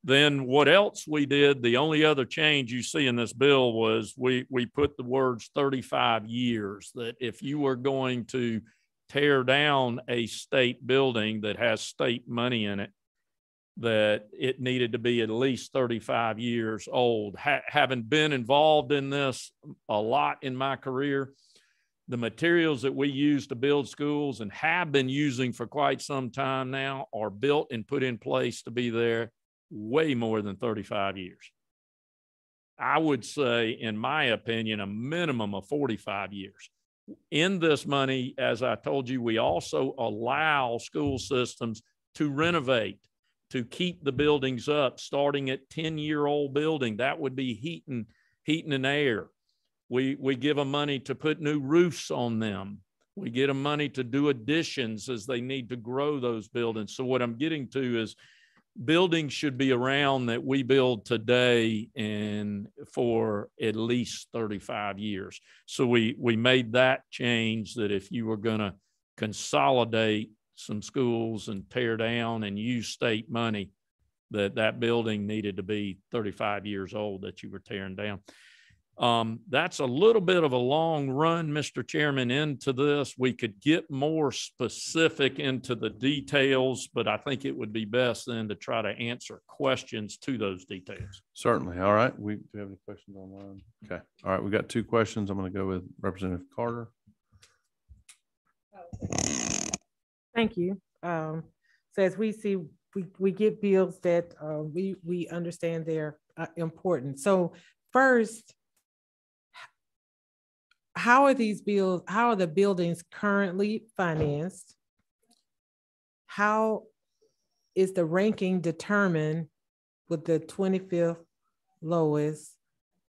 Then what else we did, the only other change you see in this bill was we, we put the words 35 years, that if you were going to tear down a state building that has state money in it, that it needed to be at least 35 years old. Ha- having been involved in this a lot in my career, the materials that we use to build schools and have been using for quite some time now are built and put in place to be there way more than 35 years. I would say, in my opinion, a minimum of 45 years. In this money, as I told you, we also allow school systems to renovate, to keep the buildings up, starting at 10 year old building. That would be heating, heating and air. We, we give them money to put new roofs on them. We get them money to do additions as they need to grow those buildings. So, what I'm getting to is buildings should be around that we build today and for at least 35 years. So we we made that change that if you were going to consolidate some schools and tear down and use state money that that building needed to be 35 years old that you were tearing down. Um, that's a little bit of a long run, Mr. Chairman, into this. We could get more specific into the details, but I think it would be best then to try to answer questions to those details. Certainly. All right. We do you have any questions online? Okay. All right. We got two questions. I'm going to go with Representative Carter. Thank you. Um, so as we see, we, we get bills that uh, we, we understand they're uh, important. So first, how are these bills, how are the buildings currently financed? How is the ranking determined with the 25th lowest?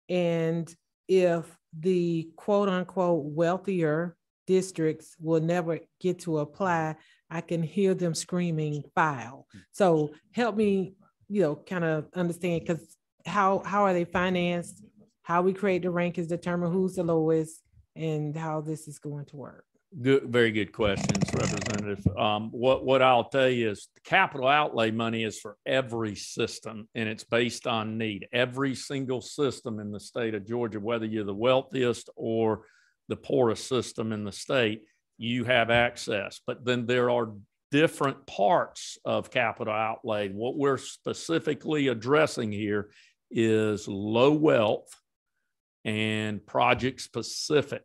And if the quote unquote wealthier districts will never get to apply, I can hear them screaming file. So help me, you know, kind of understand because how how are they financed? How we create the rank is determine who's the lowest and how this is going to work. Good, very good questions, Representative. Um, what what I'll tell you is the capital outlay money is for every system, and it's based on need. Every single system in the state of Georgia, whether you're the wealthiest or the poorest system in the state, you have access. But then there are different parts of capital outlay. What we're specifically addressing here is low wealth and project specific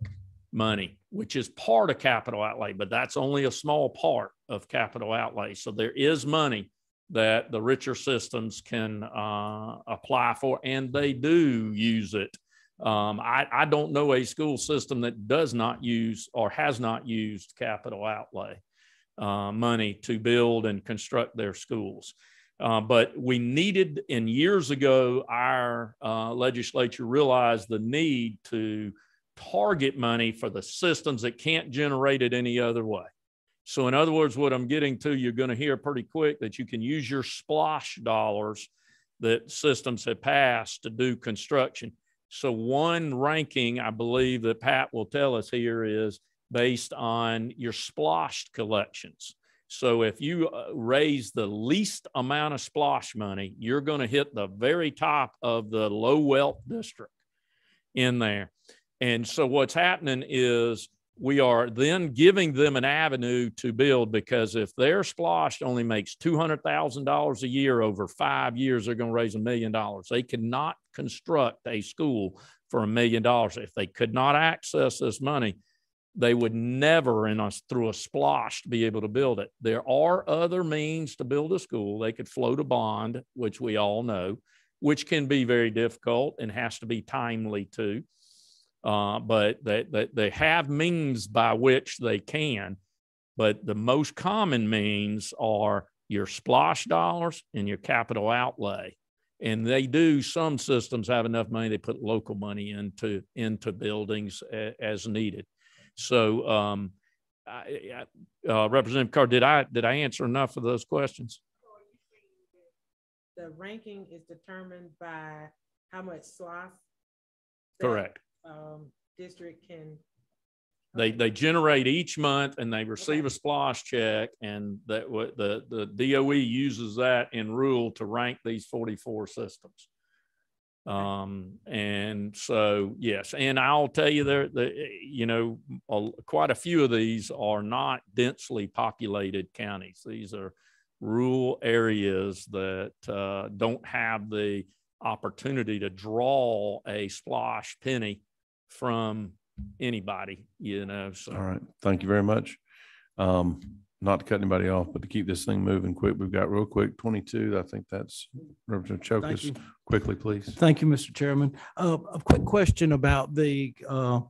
money, which is part of capital outlay, but that's only a small part of capital outlay. So there is money that the richer systems can uh, apply for, and they do use it. Um, I, I don't know a school system that does not use or has not used capital outlay uh, money to build and construct their schools. Uh, but we needed, and years ago, our uh, legislature realized the need to target money for the systems that can't generate it any other way. So, in other words, what I'm getting to, you're going to hear pretty quick that you can use your SPLOST dollars that systems have passed to do construction. So, one ranking I believe that Pat will tell us here is based on your sploshed collections. So, if you uh, raise the least amount of SPLOST money, you're going to hit the very top of the low wealth district in there. And so, what's happening is we are then giving them an avenue to build because if their SPLOST only makes $200,000 a year over five years, they're going to raise a million dollars. They cannot construct a school for a million dollars. If they could not access this money, they would never, in through a SPLOST, be able to build it. There are other means to build a school. They could float a bond, which we all know, which can be very difficult and has to be timely too uh, but they, they, they have means by which they can. But the most common means are your splosh dollars and your capital outlay. And they do, some systems have enough money, they put local money into, into buildings a, as needed. So, um, I, uh, Representative Carr, did I, did I answer enough of those questions? The ranking is determined by how much slosh. Correct um, district can. They, they generate each month and they receive a SPLOST check and that what the, the DOE uses that in rule to rank these 44 systems. Um, and so, yes, and I'll tell you there, the, you know, a, quite a few of these are not densely populated counties. These are rural areas that uh, don't have the opportunity to draw a SPLOST penny from anybody, you know. So. All right. Thank you very much. Um, not to cut anybody off, but to keep this thing moving quick, we've got real quick 22. I think that's Representative Thank Cheokas. Quickly, please. Thank you, Mr. Chairman. Uh, a quick question about the, uh,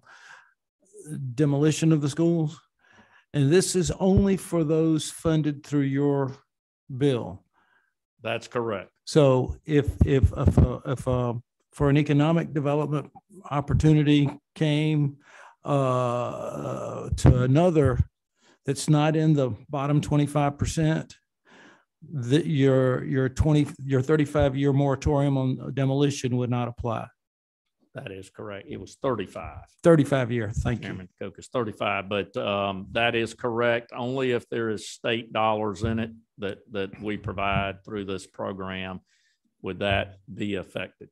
demolition of the schools. And this is only for those funded through your bill. That's correct. So if, if, if, uh, if, uh, for an economic development opportunity came uh, to another that's not in the bottom twenty-five percent, that your, your twenty, your thirty-five year moratorium on demolition would not apply. That is correct. It was 35. Thirty-five year, thank you. Chairman Koch is 35, but um, that is correct. Only if there is state dollars in it that, that we provide through this program would that be affected.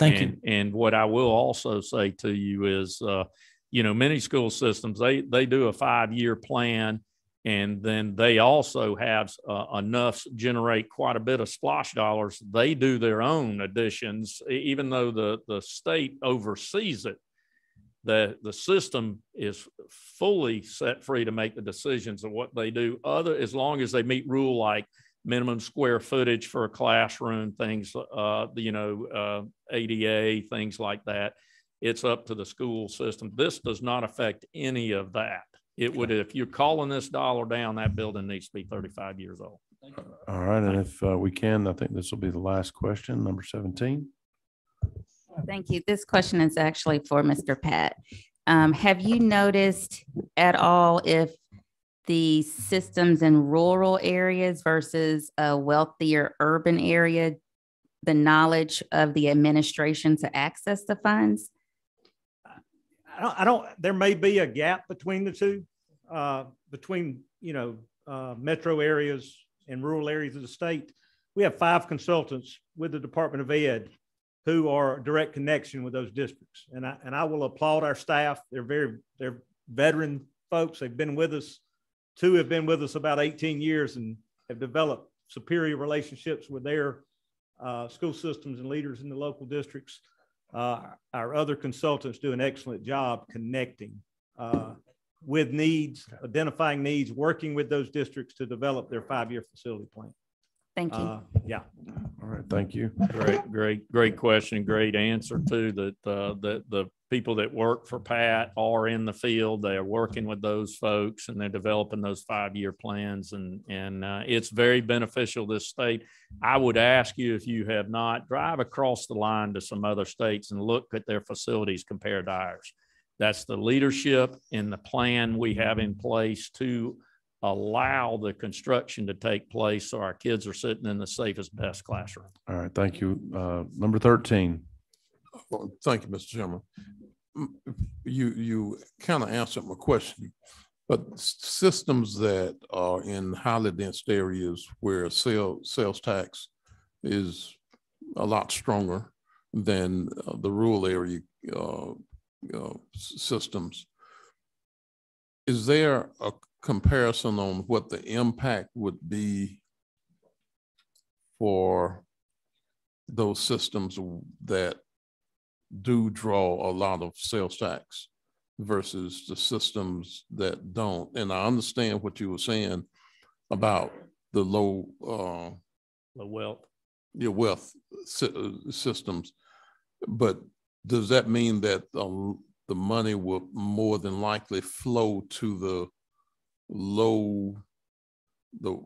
Thank you. and, And what I will also say to you is, uh, you know, many school systems, they, they do a five-year plan. And then they also have uh, enough generate quite a bit of SPLOST dollars. They do their own additions, even though the, the state oversees it. The, the system is fully set free to make the decisions of what they do, other, as long as they meet rule like minimum square footage for a classroom, things, uh, you know, uh, ADA, things like that. It's up to the school system. This does not affect any of that. It would, if you're calling this dollar down, that building needs to be 35 years old. All right. And if uh, we can, I think this will be the last question, number 17. Thank you. This question is actually for Mr. Pat. Um, have you noticed at all if the systems in rural areas versus a wealthier urban area, the knowledge of the administration to access the funds? I don't, I don't, there may be a gap between the two, uh, between, you know, uh, metro areas and rural areas of the state. We have five consultants with the Department of Ed who are direct connection with those districts. And I, and I will applaud our staff. They're very, they're veteran folks. They've been with us. Two have been with us about 18 years and have developed superior relationships with their uh, school systems and leaders in the local districts. Uh, our other consultants do an excellent job connecting uh, with needs, identifying needs, working with those districts to develop their five-year facility plan. Thank you. Uh, yeah. All right, thank you. Great, great, great question. Great answer too. That uh, that the people that work for Pat are in the field. They are working with those folks and they're developing those five-year plans. And and uh, it's very beneficial this state. I would ask you if you have not drive across the line to some other states and look at their facilities compared to ours. That's the leadership and the plan we have in place to allow the construction to take place so our kids are sitting in the safest, best classroom. All right, thank you. Uh, number thirteen. Well, thank you, Mr. Chairman. Mm, You, you kind of answered my question, but systems that are in highly dense areas where sale, sales tax is a lot stronger than uh, the rural area, uh, uh, systems. Is there a comparison on what the impact would be for those systems that do draw a lot of sales tax versus the systems that don't. And I understand what you were saying about the low, uh, The wealth. your wealth uh, systems. But does that mean that um, the money will more than likely flow to the low, the,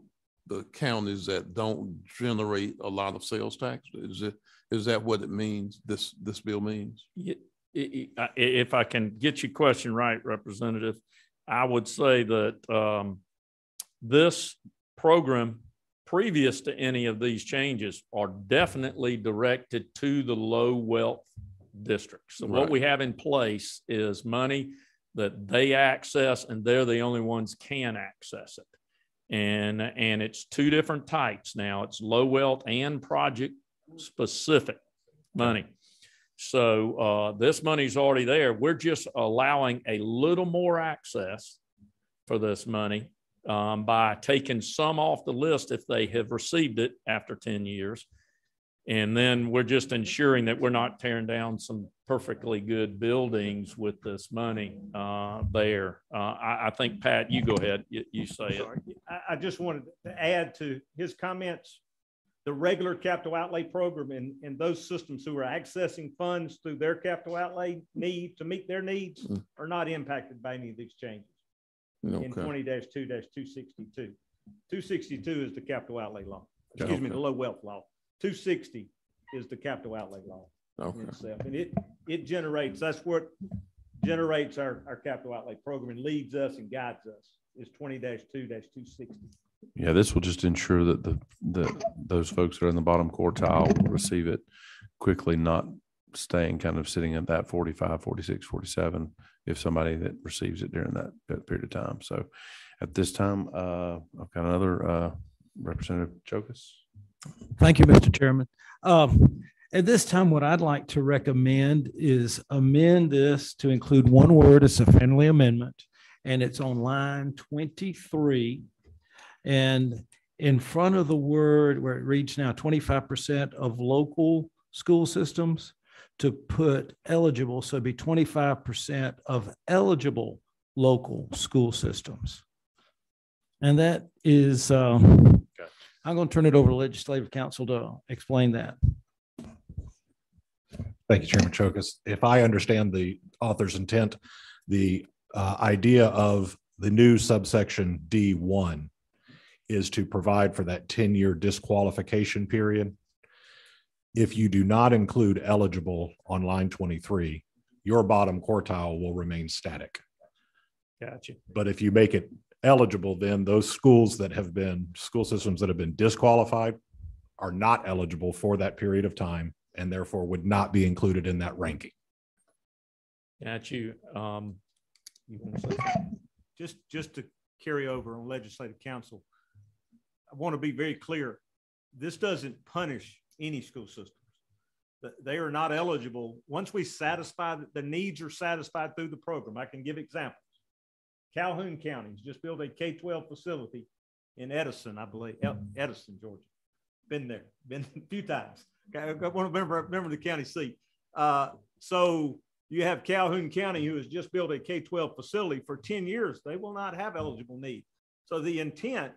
the counties that don't generate a lot of sales tax? Is it, is that what it means, this, this bill means? If I can get your question right, Representative, I would say that um, this program, previous to any of these changes, are definitely directed to the low wealth districts. So what we have in place is money that they access and they're the only ones can access it. And, and it's two different types now. It's low wealth and project specific money. So uh, this money's already there. We're just allowing a little more access for this money um, by taking some off the list if they have received it after 10 years. And then we're just ensuring that we're not tearing down some perfectly good buildings with this money uh, there. Uh, I, I think, Pat, you go ahead. You, you say it. I, I just wanted to add to his comments, the regular capital outlay program and, and those systems who are accessing funds through their capital outlay need to meet their needs Mm. are not impacted by any of these changes in Okay. twenty two two sixty-two. Two sixty-two is the capital outlay law, excuse me, the low wealth law. Two sixty is the capital outlay law Okay. itself. And it, it generates, that's what generates our, our capital outlay program and leads us and guides us is twenty two two sixty. Yeah, this will just ensure that the, the, those folks that are in the bottom quartile will receive it quickly, not staying kind of sitting at that 45, 46, 47, if somebody that receives it during that, that period of time. So at this time, uh, I've got another, uh, Representative Cheokas. Thank you, Mr. Chairman. Um, At this time, what I'd like to recommend is amend this to include one word as a friendly amendment, and it's on line 23. And in front of the word where it reads now 25% of local school systems to put eligible, so it'd be 25% of eligible local school systems. And that is, um, I'm going to turn it over to Legislative Counsel to explain that. Thank you, Chairman Cheokas. If I understand the author's intent, the uh, idea of the new subsection D1 is to provide for that 10-year disqualification period. If you do not include eligible on line 23, your bottom quartile will remain static. Gotcha. But if you make it eligible, then those schools that have been, school systems that have been disqualified are not eligible for that period of time and therefore would not be included in that ranking. Got you. Um, you wanna say? Just, just to carry over on legislative counsel, I want to be very clear. This doesn't punish any school systems. They are not eligible. Once we satisfy, that the needs are satisfied through the program. I can give examples. Calhoun County's just built a K-12 facility in Edison, I believe, Edison, Georgia. Been there, been a few times. Okay, I want to remember, remember the county seat. Uh, so you have Calhoun County who has just built a K-12 facility for 10 years. They will not have eligible need. So the intent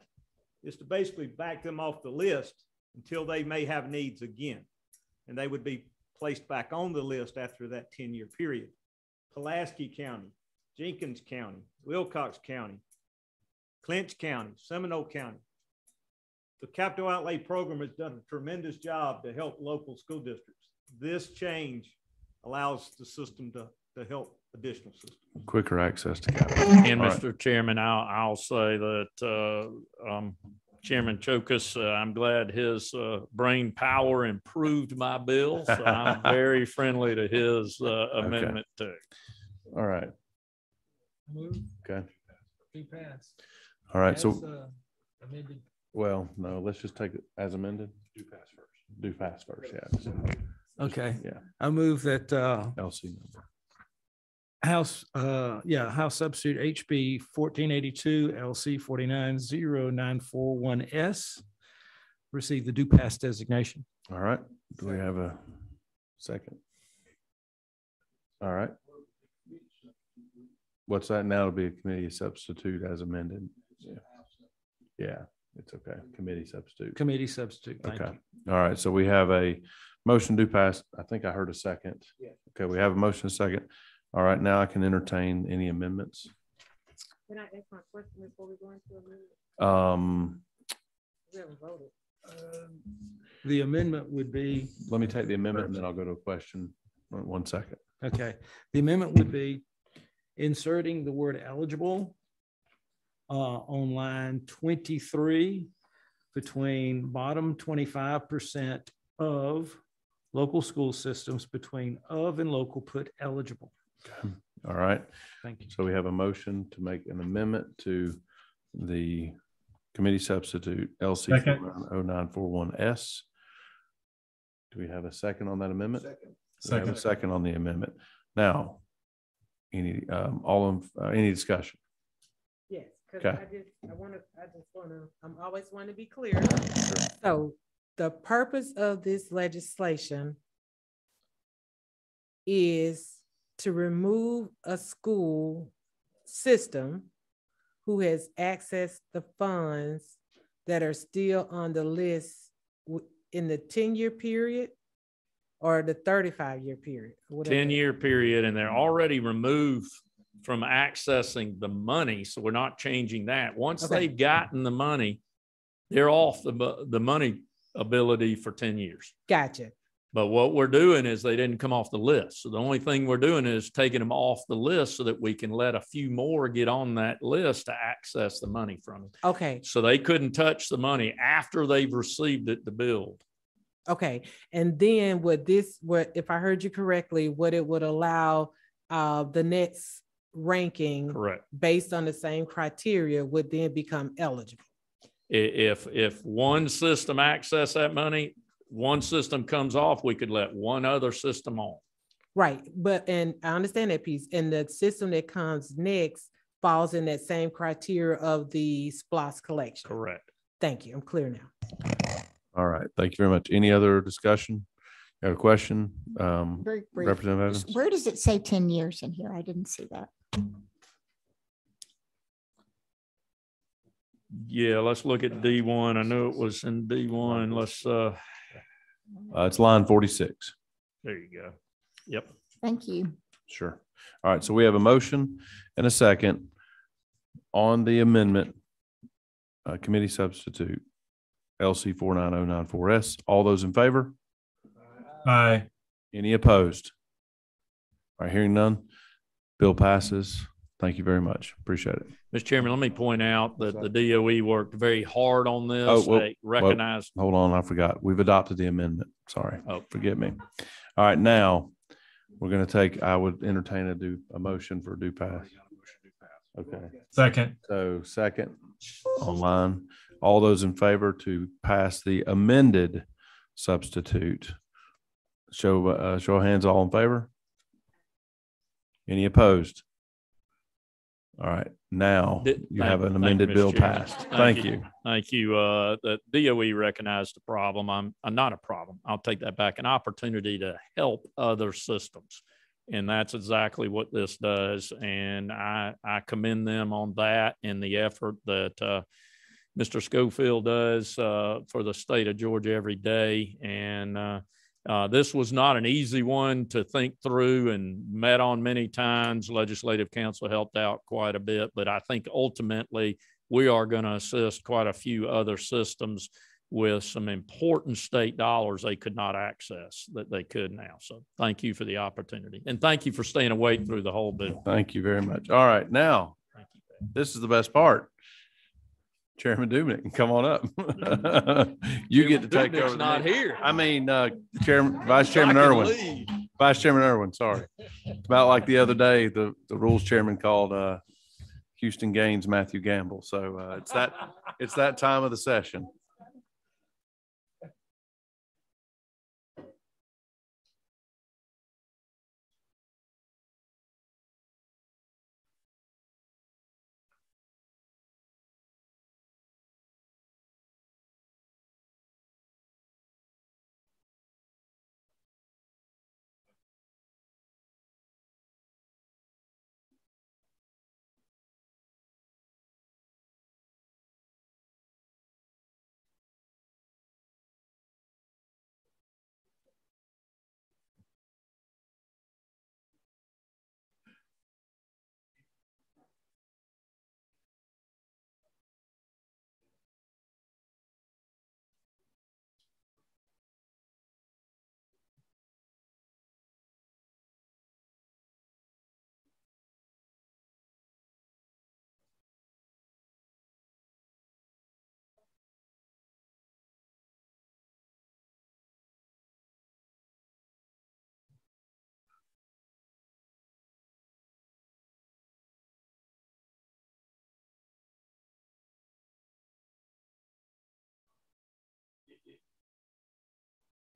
is to basically back them off the list until they may have needs again. And they would be placed back on the list after that 10-year period. Pulaski County, Jenkins County, Wilcox County, Clinch County, Seminole County. The capital outlay program has done a tremendous job to help local school districts. This change allows the system to, to help additional systems. Quicker access to capital. And All right. Mr. Chairman, I'll, I'll say that, uh, um, Chairman Cheokas, uh, I'm glad his, uh, brain power improved my bill. So I'm very friendly to his, uh, amendment too. All right. Move Okay. to pass. All right. As, So, uh, amended. well, no, let's just take it as amended. Do pass first. Do pass first. Yeah. Okay. Yeah. I move that, uh, LC number. House, uh, yeah, House substitute HB fourteen eighty-two LC forty-nine zero nine four one S receive the due pass designation. All right. Do we have a second? All right. What's that now? It'll be a committee substitute as amended. Yeah. Yeah, it's okay. Committee substitute. Committee substitute. Thank Okay. you. All right. So we have a motion to pass. I think I heard a second. Yeah. Okay, we have a motion, a second. All right, now I can entertain any amendments. Can I ask my question before we go into amendment? Um, We haven't voted. The amendment would be, let me take the amendment and then I'll go to a question. One one second. okay, the amendment would be inserting the word eligible uh, on line twenty-three between bottom twenty-five percent of local school systems between of and local put eligible. All right. Thank you. So we have a motion to make an amendment to the committee substitute LC Second. 0941S. Do we have a second on that amendment? Second. We have a Second. second on the amendment. Now, any, um, all, in- uh, any discussion? Yes, because Okay. I just, I want to, I just want to, I'm always want to be clear. So the purpose of this legislation is to remove a school system who has accessed the funds that are still on the list w- in the ten-year period or the thirty-five year period. Ten-year period and they're already removed from accessing the money. So we're not changing that. Once Okay. they've gotten the money, they're off the, the money ability for ten years. Gotcha. But what we're doing is they didn't come off the list. So the only thing we're doing is taking them off the list so that we can let a few more get on that list to access the money from it. Okay, So they couldn't touch the money after they've received it to build. Okay. And then what this, what, if I heard you correctly, what it would allow uh, the next ranking Correct. based on the same criteria would then become eligible. If, if one system access that money, one system comes off, we could let one other system on. Right, but, and I understand that piece, and the system that comes next falls in that same criteria of the SPOS collection. Correct. Thank you, I'm clear now. All right. Thank you very much. Any other discussion? Got a question? Um, Very brief. Representative Evans? Where does it say ten years in here? I didn't see that. Yeah, let's look at D one. I knew it was in D one. Let's, uh, Uh, it's line forty-six. there you go. Yep. Thank you. Sure. All right, so we have a motion and a second on the amendment, uh, committee substitute, LC four nine oh nine four S. All those in favor? Aye. Any opposed? All right, hearing none. Bill passes. Thank you very much. Appreciate it. Mr. Chairman, let me point out that the DOE worked very hard on this. Oh, well, They well, recognized, Hold on, I forgot. We've adopted the amendment. Sorry. Oh. Forgive me. All right, now, we're gonna take, I would entertain a do, a motion for due pass. Okay, Second. so second online, all those in favor to pass the amended substitute? Show, uh, show of hands, all in favor? Any opposed? All right, now you have an you, amended bill passed. Thank you. Thank you. Uh, the DOE recognized the problem. I'm, uh, not a problem. I'll take that back. An opportunity to help other systems. And that's exactly what this does. And I, I commend them on that and the effort that, uh, Mr. Schofield does, uh, for the state of Georgia every day. And, uh, uh, this was not an easy one to think through and met on many times. Legislative Counsel helped out quite a bit, but I think ultimately we are going to assist quite a few other systems with some important state dollars they could not access that they could now. So thank you for the opportunity and thank you for staying awake through the whole bill. Thank you very much. All right, now, this is the best part. Chairman Dubnik, come on up. You get to take Dubnik's over. not meeting. here. I mean, uh, Chairman, Vice Chairman I can Erwin, leave. Vice Chairman Erwin, sorry. It's About like the other day, the, the rules chairman called, uh, Houston Gaines, Matthew Gambill. So, uh, it's that, it's that time of the session.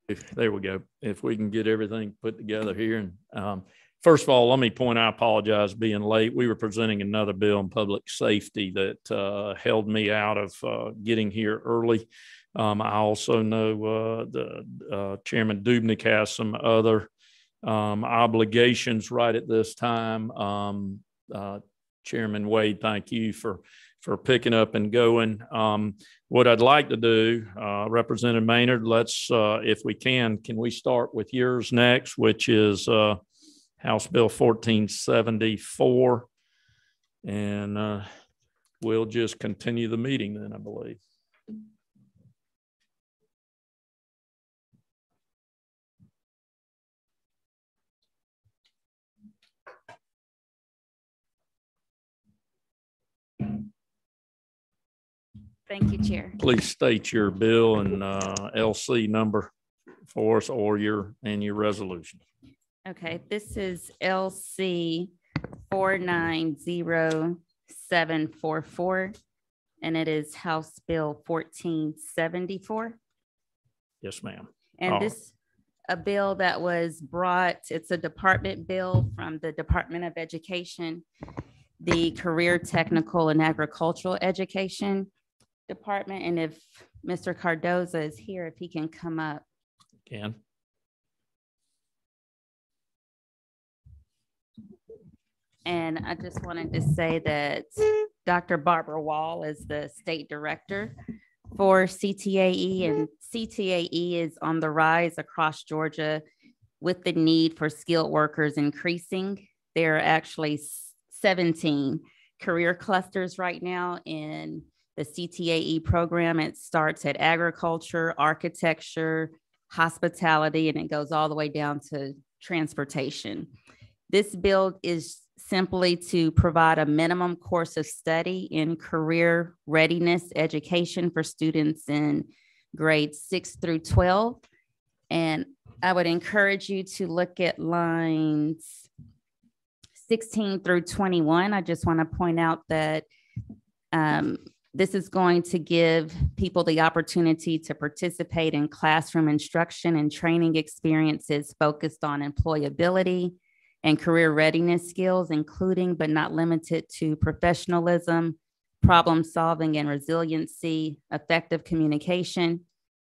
If, there we go. If we can get everything put together here and, um, first of all, let me point, I apologize being late. We were presenting another bill on public safety that, uh, held me out of, uh, getting here early. Um, I also know, uh, the, uh, Chairman Dubnik has some other, um, obligations right at this time. Um, uh, Chairman Wade, thank you for, for picking up and going. Um, what I'd like to do, uh, Representative Mainor, let's, uh, if we can, can we start with yours next, which is, uh, House Bill fourteen seventy-four? And, uh, we'll just continue the meeting then, I believe. Thank you, Chair. Please state your bill and, uh, LC number for us or your, and your resolution. Okay, this is LC four nine zero seven four four, and it is House Bill fourteen seventy-four. Yes, ma'am. And Oh. this, a bill that was brought, it's a department bill from the Department of Education, the Career Technical and Agricultural Education Department, and if Mr. Cardoza is here, if he can come up. Ken? And I just wanted to say that Dr. Barbara Wall is the state director for CTAE, and CTAE is on the rise across Georgia with the need for skilled workers increasing. There are actually 17 career clusters right now in the CTAE program. It starts at agriculture, architecture, hospitality, and it goes all the way down to transportation. This bill is simply to provide a minimum course of study in career readiness education for students in grades six through 12. And I would encourage you to look at lines 16 through 21. I just want to point out that um, this is going to give people the opportunity to participate in classroom instruction and training experiences focused on employability, and career readiness skills, including but not limited to professionalism, problem solving and resiliency, effective communication,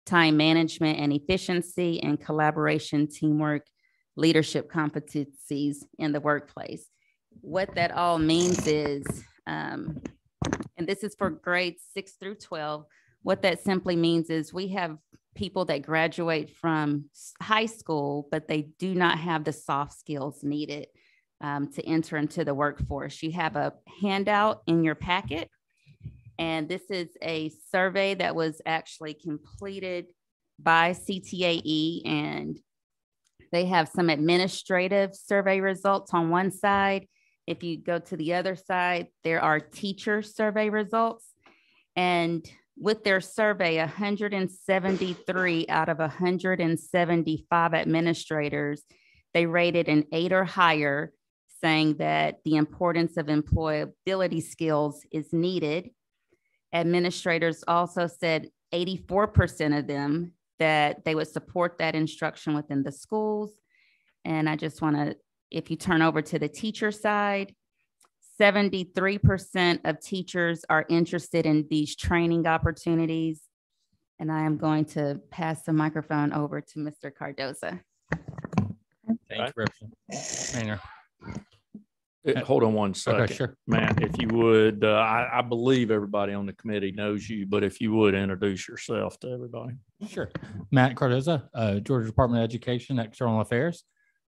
time management and efficiency, and collaboration, teamwork, leadership competencies in the workplace. What that all means is, um, and this is for grades six through 12, what that simply means is we have people that graduate from high school, but they do not have the soft skills needed um, to enter into the workforce. You have a handout in your packet. And this is a survey that was actually completed by CTAE and they have some administrative survey results on one side. If you go to the other side, there are teacher survey results. And with their survey, 173 out of 175 administrators, they rated an eight or higher, saying that the importance of employability skills is needed. Administrators also said 84% of them that they would support that instruction within the schools. And I just want to, if you turn over to the teacher side, 73% of teachers are interested in these training opportunities. And I am going to pass the microphone over to Mr. Cardoza. Thank you, Representative Mainor. Uh, Hold on one second. sure. Matt, if you would, uh, I, I believe everybody on the committee knows you, but if you would introduce yourself to everybody. Sure. Matt Cardoza, uh, Georgia Department of Education, External Affairs.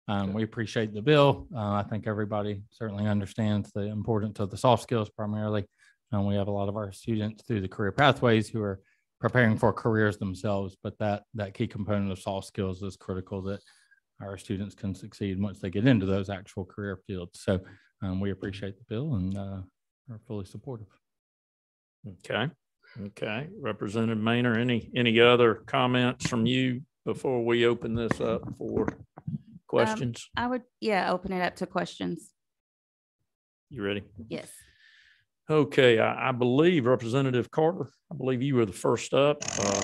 Um, we appreciate the bill. Uh, I think everybody certainly understands the importance of the soft skills primarily. And we have a lot of our students through the career pathways who are preparing for careers themselves, but that, that key component of soft skills is critical that our students can succeed once they get into those actual career fields. So um, we appreciate the bill and uh, are fully supportive. Okay, okay. Representative Mainor, any, any other comments from you before we open this up for questions? I would, yeah, open it up to questions. You ready? Yes. Okay, I, I believe Representative Carter, I believe you were the first up. Uh,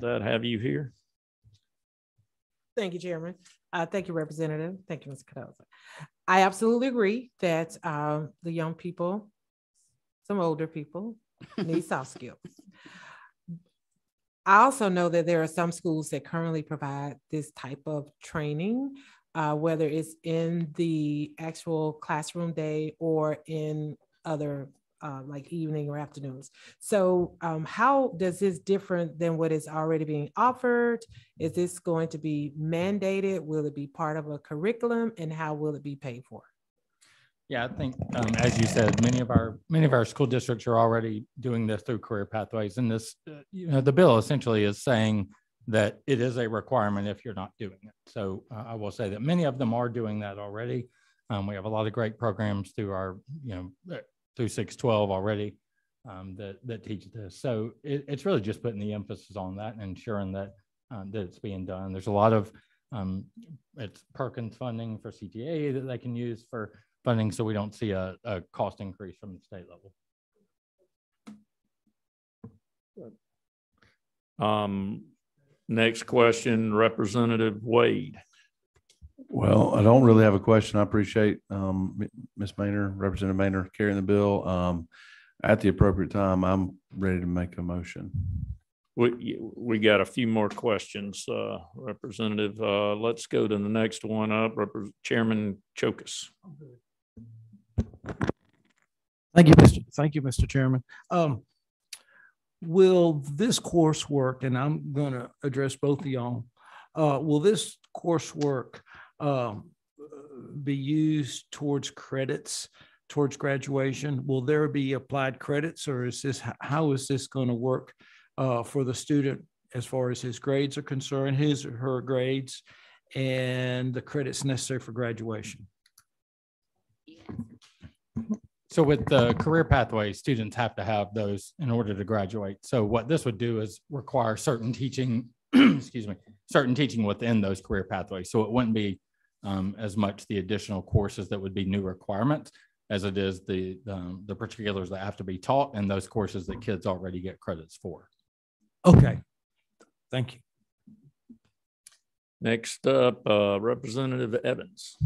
That have you here? Thank you, Chairman. Uh, thank you, Representative. Thank you, Mr. Cardoza. I absolutely agree that uh, the young people, some older people, need soft skills. I also know that there are some schools that currently provide this type of training, uh, whether it's in the actual classroom day or in other uh, like evening or afternoons. So um, how does this different than what is already being offered? Is this going to be mandated? Will it be part of a curriculum and how will it be paid for? Yeah, I think, um, as you said, many of our, many of our school districts are already doing this through career pathways. And this, uh, you know, the bill essentially is saying that it is a requirement if you're not doing it. So uh, I will say that many of them are doing that already. Um, we have a lot of great programs through our, you know, uh, through 612 already um, that, that teach this. So it, it's really just putting the emphasis on that and ensuring that, uh, that it's being done. There's a lot of, um, it's Perkins funding for CTA that they can use for funding, so we don't see a, a cost increase from the state level. Um, next question, Representative Wade. Well, I don't really have a question. I appreciate um, M- Ms. Mainor, Representative Mainor carrying the bill. Um, At the appropriate time, I'm ready to make a motion. We, we got a few more questions, uh, Representative. Uh, let's go to the next one up, Repres- Chairman Cheokas. Thank you, Mr. Thank you, Mr. Chairman. Um, will this coursework, and I'm going to address both of y'all, uh, will this coursework um, be used towards credits, towards graduation? Will there be applied credits, or is this how is this going to work uh, for the student as far as his grades are concerned, his or her grades, and the credits necessary for graduation? So with the career pathway, students have to have those in order to graduate. So what this would do is require certain teaching, excuse me, certain teaching within those career pathways. So it wouldn't be um, as much the additional courses that would be new requirements as it is the, um, the particulars that have to be taught and those courses that kids already get credits for. Okay. Thank you. Next up, uh, Representative Evans.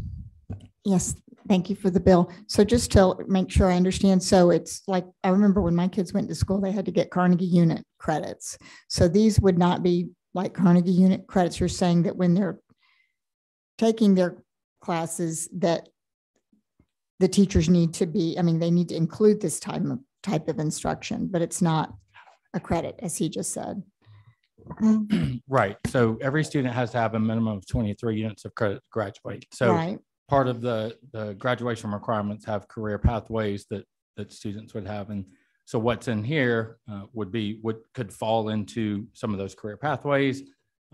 Yes, thank you for the bill. So just to make sure I understand, so it's like, I remember when my kids went to school, they had to get Carnegie unit credits. So these would not be like Carnegie unit credits. You're saying that when they're taking their classes that the teachers need to be, I mean, they need to include this type of type of instruction, but it's not a credit, as he just said. Right. So every student has to have a minimum of 23 units of credit to graduate. So Right. Part of the, the graduation requirements have career pathways that, that students would have. And so what's in here uh, would be, what could fall into some of those career pathways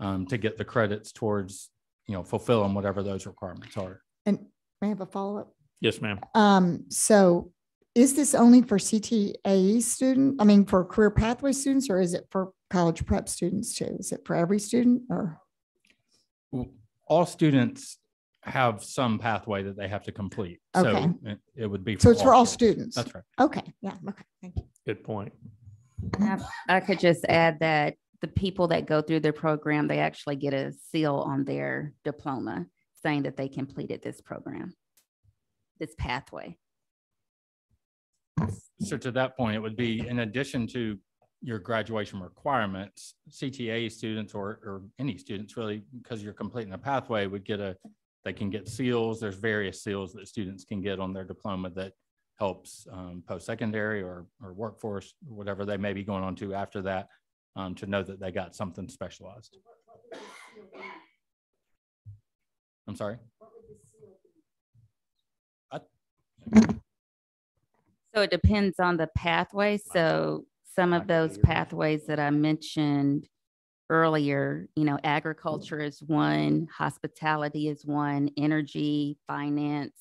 um, to get the credits towards, you know, fulfilling whatever those requirements are. And may I have a follow-up? Yes, ma'am. Um, so is this only for CTAE student, I mean, for career pathway students, or is it for college prep students too? Is it for every student or? All students have some pathway that they have to complete. So Okay. it- it would be. So it's for all students? That's right. Okay, yeah, okay, thank you. Good point. I I could just add that the people that go through the program, they actually get a seal on their diploma saying that they completed this program, this pathway. So to that point, it would be in addition to your graduation requirements, CTA students or, or any students really, because you're completing a pathway would get a, they can get seals. There's various seals that students can get on their diploma that helps um, post-secondary or, or workforce, whatever they may be going on to after that, um, to know that they got something specialized. I'm sorry? So it depends on the pathway. So some of those pathways that I mentioned earlier, you know, mm. agriculture is one, hospitality is one, energy, finance.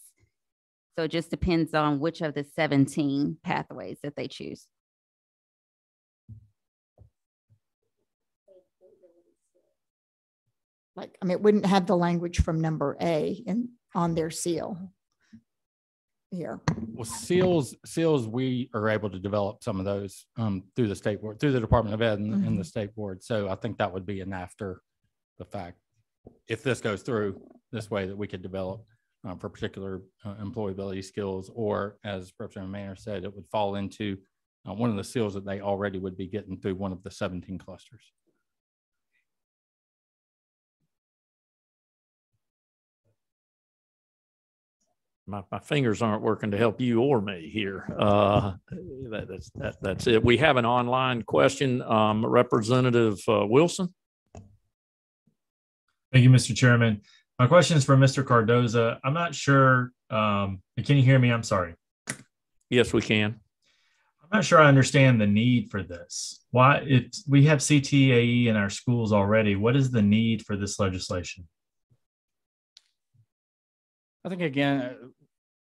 So it just depends on which of the 17 pathways that they choose. Like, I mean, it wouldn't have the language from number A in, on their seal. Here, Well, seals, seals, we are able to develop some of those um, through the state board, through the Department of Ed and, and Mm-hmm. the state board. So I think that would be an after the fact. If this goes through this way that we could develop uh, for particular uh, employability skills, or as Representative Mainor said, it would fall into uh, one of the seals that they already would be getting through one of the 17 clusters. My, my fingers aren't working to help you or me here. Uh, that, that's, that, that's it. We have an online question. Um, Representative uh, Wilson? Thank you, Mr. Chairman. My question is for Mr. Cardoza. I'm not sure, um, can you hear me? I'm sorry. Yes, we can. I'm not sure I understand the need for this. Why it's, we have CTAE in our schools already. What is the need for this legislation? I think again, uh,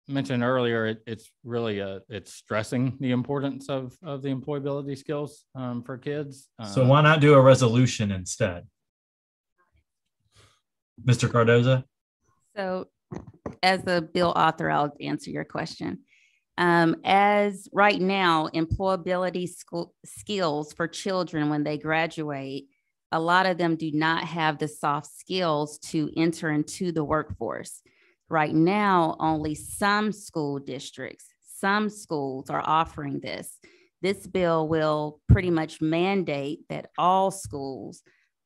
mentioned earlier, it, it's really a, it's stressing the importance of, of the employability skills um, for kids. So Um, why not do a resolution instead? Mr. Cardoza? So as the bill author, I'll answer your question. Um, as right now, employability school skills for children when they graduate, a lot of them do not have the soft skills to enter into the workforce. Right now, only some school districts, some schools are offering this. This bill will pretty much mandate that all schools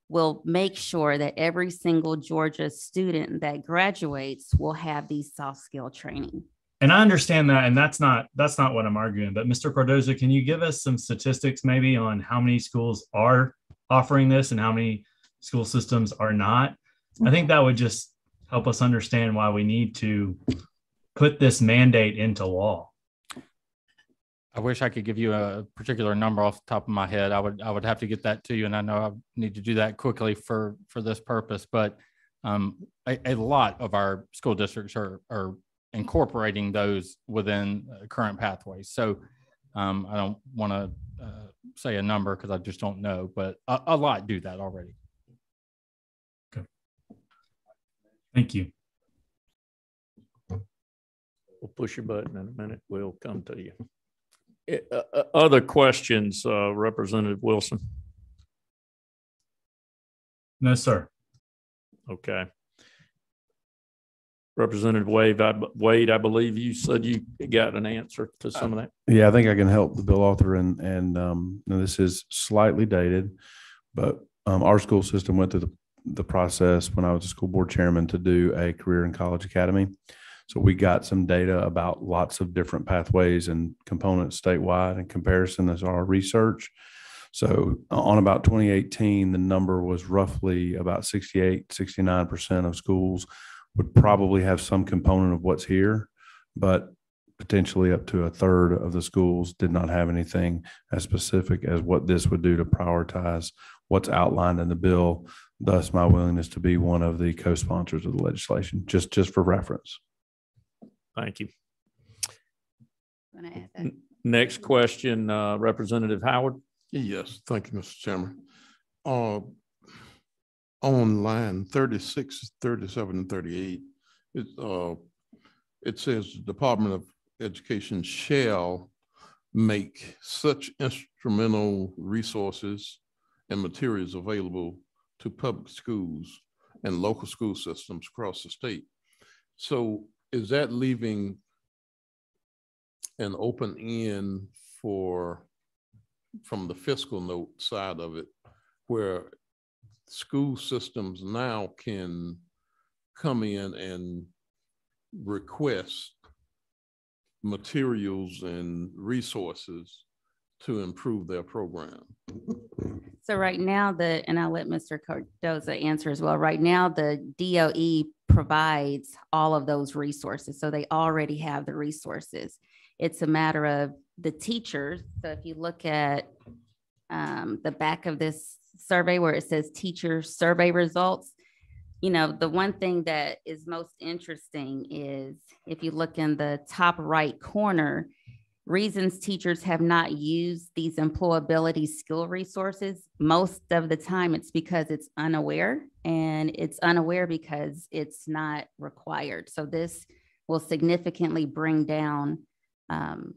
will make sure that every single Georgia student that graduates will have these soft skill training. And I understand that, and that's not that's not what I'm arguing. But Mr. Cardoza, can you give us some statistics maybe on how many schools are offering this and how many school systems are not? I think mm-hmm. that would just help us understand why we need to put this mandate into law. I wish I could give you a particular number off the top of my head. I would, I would have to get that to you, and I know I need to do that quickly for, for this purpose, but um, a, a lot of our school districts are, are incorporating those within current pathways. So um, I don't want to uh, say a number because I just don't know, but a, a lot do that already. Thank you. We'll push your button in a minute. We'll come to you. Eh, uh, uh, Other questions, uh, Representative Wilson? No, sir. Okay. Representative Wade, I, Wade, I believe you said you got an answer to some of that. Yeah, I think I can help the bill author and, and, um, and this is slightly dated, but, um, our school system went through the, the process when I was a school board chairman to do a career and college academy. So we got some data about lots of different pathways and components statewide in comparison as our research. So on about 2018, the number was roughly about 68, 69% of schools would probably have some component of what's here, but potentially up to a third of the schools did not have anything as specific as what this would do to prioritize what's outlined in the bill. Thus, my willingness to be one of the co-sponsors of the legislation, just just for reference. Thank you. Wanna add that? Next question, uh, Representative Howard. Yes, thank you, Mr. Chairman. Uh, on line 36, 37, and 38, it, uh, it says the Department of Education shall make such instrumental resources and materials available to public schools and local school systems across the state. So is that leaving an open end for, from the fiscal note side of it, where school systems now can come in and request materials and resources to improve their program. So right now, the, and I'll let Mr. Cardoza answer as well. Right now, the DOE provides all of those resources. So they already have the resources. It's a matter of the teachers. So if you look at um, the back of this survey where it says teacher survey results, you know, the one thing that is most interesting is if you look in the top right corner, reasons teachers have not used these employability skill resources, most of the time it's because it's unaware and it's unaware because it's not required. So this will significantly bring down um,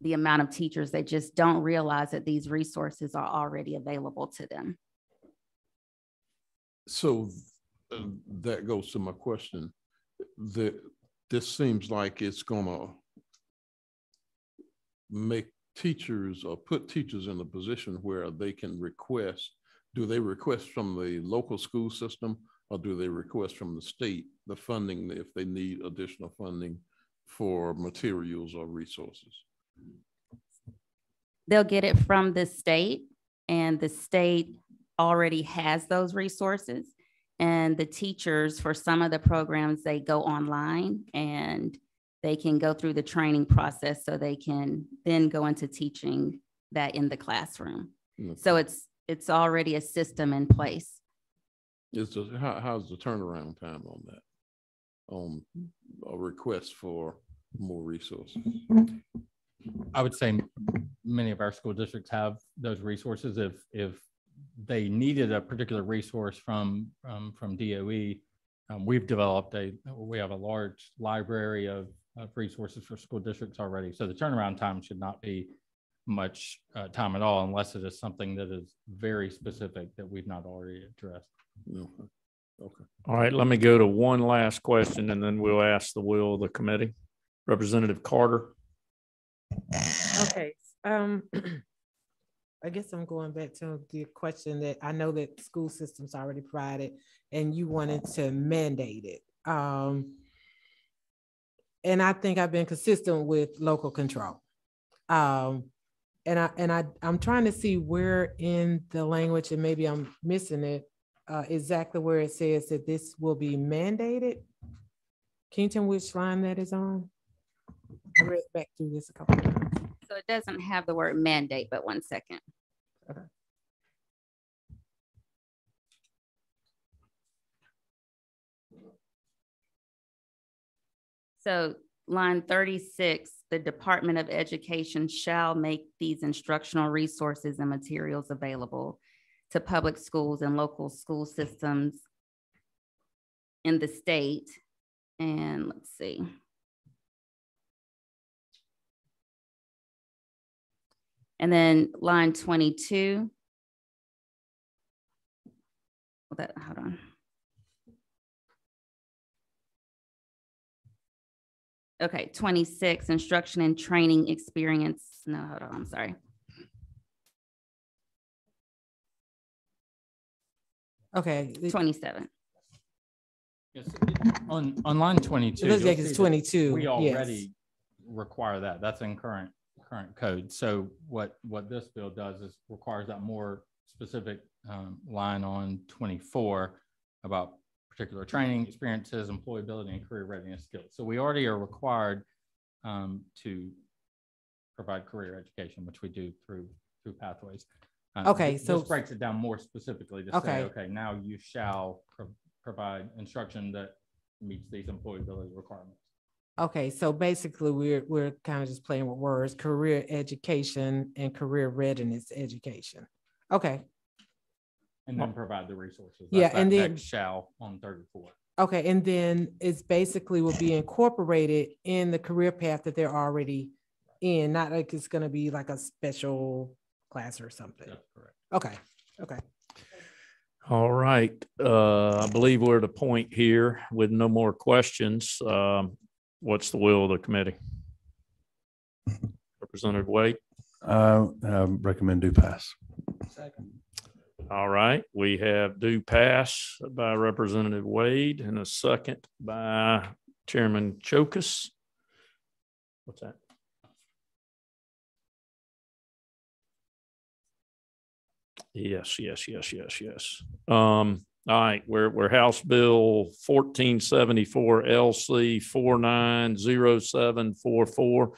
the amount of teachers that just don't realize that these resources are already available to them. So uh, that goes to my question. The, this seems like it's gonna make teachers or put teachers in a position where they can request, do they request from the local school system or do they request from the state the funding if they need additional funding for materials or resources? They'll get it from the state and the state already has those resources. And the teachers for some of the programs, they go online and they can go through the training process so they can then go into teaching that in the classroom. Mm. So it's it's already a system in place. Is the, how, how's the turnaround time on that? On a request for more resources? I would say many of our school districts have those resources. If if they needed a particular resource from um, from DOE, um, we've developed a we have a large library of, of resources for school districts already. So the turnaround time should not be much uh, time at all, unless it is something that is very specific that we've not already addressed. Okay. Okay. All right, let me go to one last question and then we'll ask the will of the committee. Representative Carter. Okay, um, I guess I'm going back to the question that I know that school systems already provided and you wanted to mandate it. Um, and I think I've been consistent with local control. Um, and I and I I'm trying to see where in the language, and maybe I'm missing it, uh, exactly where it says that this will be mandated. Can you tell me which line that is on? I read back through this a couple of times. So it doesn't have the word mandate, but one second. Okay. So line 36, the Department of Education shall make these instructional resources and materials available to public schools and local school systems in the state. And let's see. And then line 22. Well, that, hold on. Okay, twenty-six, instruction and training experience. No, hold on, I'm sorry. Okay. Twenty-seven. Yes, On, on line twenty-two. It looks you'll like it's see that 22, We yes. already require that. That's in current, current code. So what, what this bill does is requires that more specific um, line on twenty-four about particular training, experiences, employability, and career readiness skills. So we already are required um, to provide career education, which we do through, through pathways. Um, Okay, this so- Breaks it down more specifically to Okay. say, okay, now you shall pro- provide instruction that meets these employability requirements. Okay, so basically, we're, we're kind of just playing with words, career education and career readiness education. Okay, And then provide the resources. Yeah, That's that and then- next Shall on thirty-four. okay, and then it's basically will be incorporated in the career path that they're already in, not like it's gonna be like a special class or something. That's correct. Okay, okay. All right, uh, I believe we're at a point here with no more questions. Um, what's the will of the committee? Representative Wade? Uh, I recommend do pass. All right, we have do pass by Representative Wade and a second by Chairman Cheokas. What's that? Yes, yes, yes, yes, yes. Um, all right, we're, we're House Bill fourteen seventy-four LC four nine zero seven four four.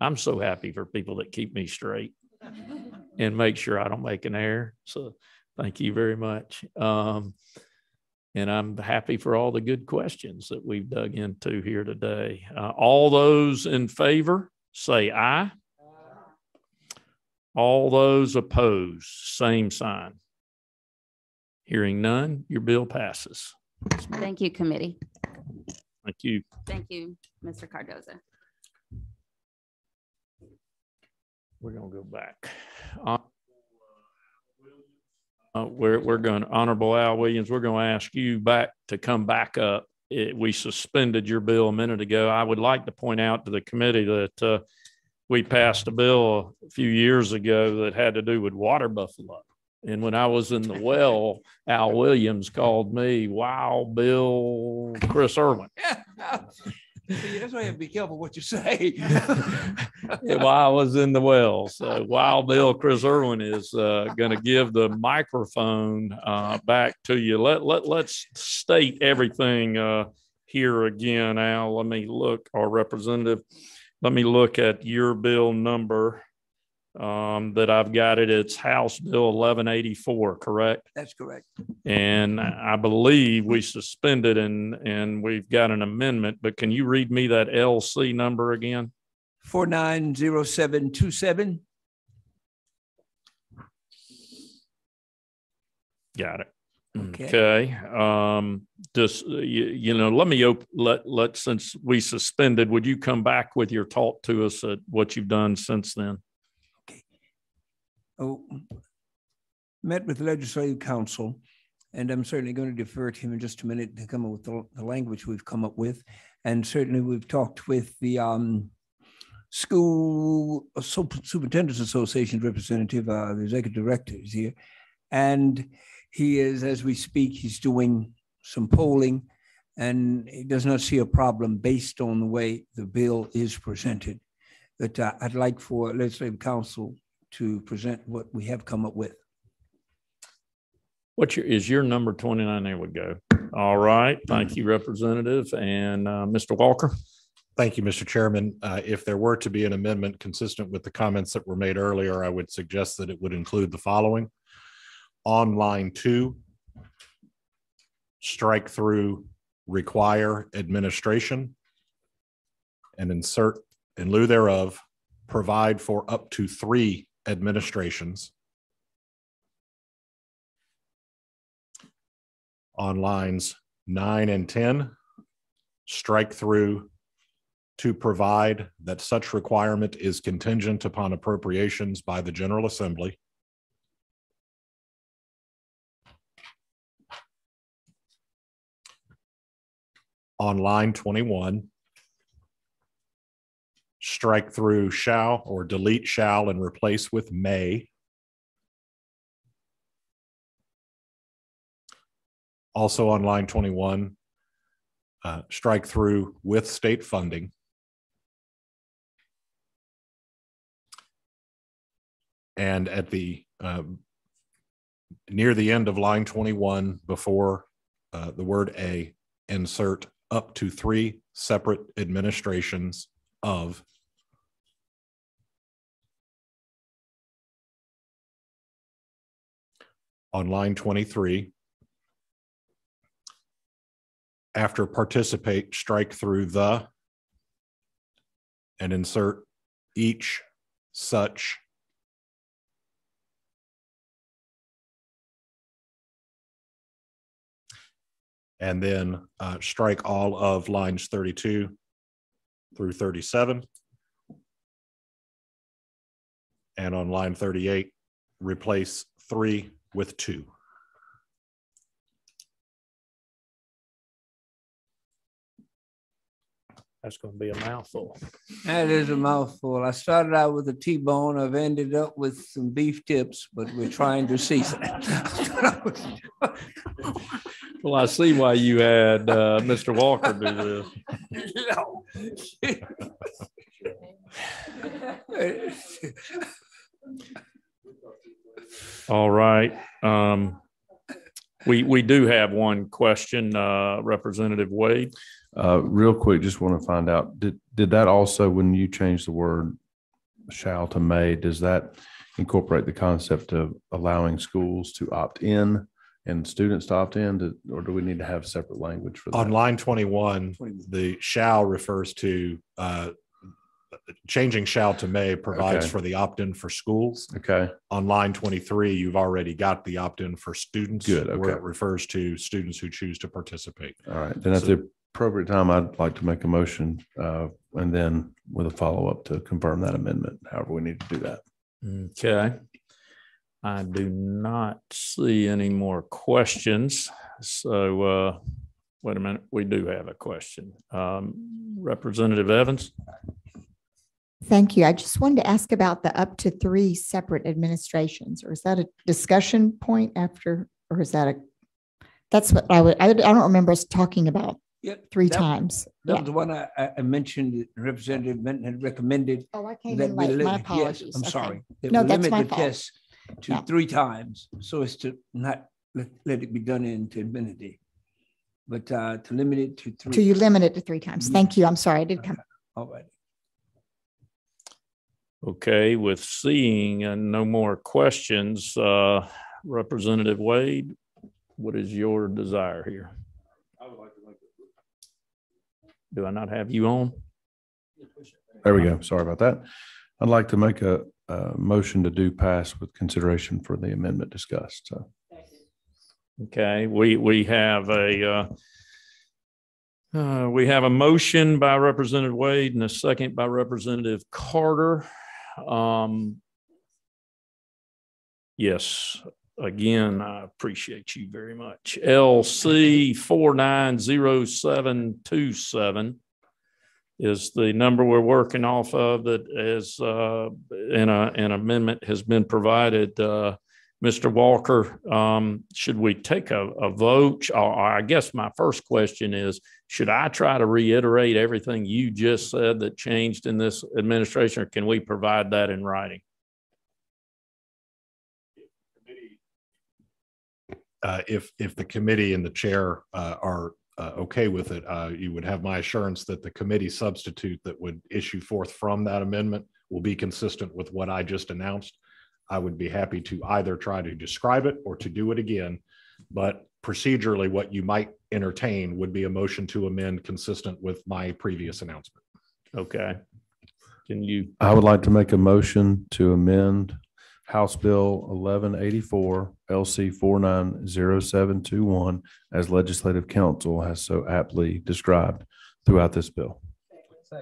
I'm so happy for people that keep me straight and make sure I don't make an error. So thank you very much. Um, and I'm happy for all the good questions that we've dug into here today. Uh, all those in favor, say aye. All those opposed, same sign. Hearing none, your bill passes. Thank you, committee. Thank you. Thank you, Mr. Cardoza. We're gonna go back. Uh, uh, we're, we're going, Honorable Al Williams, we're gonna ask you back to come back up. It- we suspended your bill a minute ago. I would like to point out to the committee that, uh, we passed a bill a few years ago that had to do with water buffalo. And when I was in the well, Al Williams called me, wow, Bill, Chris Erwin. See, That's why you have to be careful what you say. while I was in the well. So while Bill Chris Erwin is uh, going to give the microphone uh, back to you, let let let's state everything uh, here again. Al, let me look. Our representative, let me look at your bill number um, that I've got it. It's House Bill eleven eighty four, correct? That's correct. And I believe we suspended and and we've got an amendment. But can you read me that LC number again? Four nine zero seven two seven. Got it. Okay. Okay, um, just, uh, you, you know, let me op, let, let, since we suspended, would you come back with your talk to us at what you've done since then? Oh, met with the legislative counsel, and I'm certainly going to defer to him in just a minute to come up with the, the language we've come up with. And certainly we've talked with the um, school superintendent's association representative, uh, the executive director is here. And he is, as we speak, he's doing some polling and he does not see a problem based on the way the bill is presented. But uh, I'd like for legislative counsel to present what we have come up with. What's your, is your number twenty-nine? There we go. All right, thank you, Representative, and, uh, Mr. Walker? Thank you, Mr. Chairman. Uh, If there were to be an amendment consistent with the comments that were made earlier, I would suggest that it would include the following. On line two, strike through require administration and insert in lieu thereof, provide for up to three administrations. On lines nine and 10, strike through to provide that such requirement is contingent upon appropriations by the General Assembly. On line 21, strike through shall or delete shall and replace with may. Also on line 21, uh, strike through with state funding. And at the, um, near the end of line 21, before uh, the word A, insert up to three separate administrations of on line 23. After participate, strike through the and insert each such and then uh, strike all of lines 32 through 37. And on line 38, replace three with two. That's going to be a mouthful. That is a mouthful. I started out with a T-bone. I've ended up with some beef tips, but we're trying to season it. Well, I see why you had uh, Mr. Walker do this. All right. Um, we, we do have one question, uh, Representative Wade. Uh, real quick, just want to find out, did, did that also, when you change the word shall to may, does that incorporate the concept of allowing schools to opt in and students to opt in, to- or do we need to have separate language for that? On line 21, the shall refers to uh, changing shall to may provides Okay. for the opt-in for schools. Okay, On line 23, you've already got the opt-in for students. Good, Where it refers to students who choose to participate. all right. Then at the appropriate time, I'd like to make a motion, uh, and then with a follow-up to confirm that amendment, however we need to do that. Okay. I do not see any more questions. So, uh, wait a minute, we do have a question. Um, Representative Evans? Thank you. I just wanted to ask about the up to three separate administrations, or is that a discussion point after, or is that a? That's what I would, I don't remember us talking about Yeah, three that- times. That Yeah. was the one I, I- I mentioned, Representative Benton had recommended. Oh, I came that in late. li- My yes, apologies. I'm Okay. sorry. that No, that's my the fault. test To Yeah. three times, so as to not let, let it be done into infinity. But uh, to limit it to three. To you limit it to three times. Mhm. Thank you. I'm sorry. I did come. All right. Okay, with seeing uh, no more questions, uh, Representative Wade, what is your desire here? I would like to make Do I not have you on? There we go. Sorry about that. I'd like to make a, uh, motion to do pass with consideration for the amendment discussed. So. Okay, we, we have a, uh, uh, we have a motion by Representative Wade and a second by Representative Carter. Um, yes, again, I appreciate you very much. LC 490727 is the number we're working off of that is, uh, in a, an amendment has been provided, uh, Mr. Walker, um, should we take a, a vote? I guess my first question is, should I try to reiterate everything you just said that changed in this administration, or can we provide that in writing? Uh, If, if the committee and the chair uh, are uh, okay with it, uh, you would have my assurance that the committee substitute that would issue forth from that amendment will be consistent with what I just announced. I would be happy to either try to describe it or to do it again. But procedurally, what you might entertain would be a motion to amend consistent with my previous announcement. Okay. Can you, I would like to make a motion to amend House Bill eleven eighty-four, LC four nine zero seven two one, as Legislative Counsel has so aptly described throughout this bill.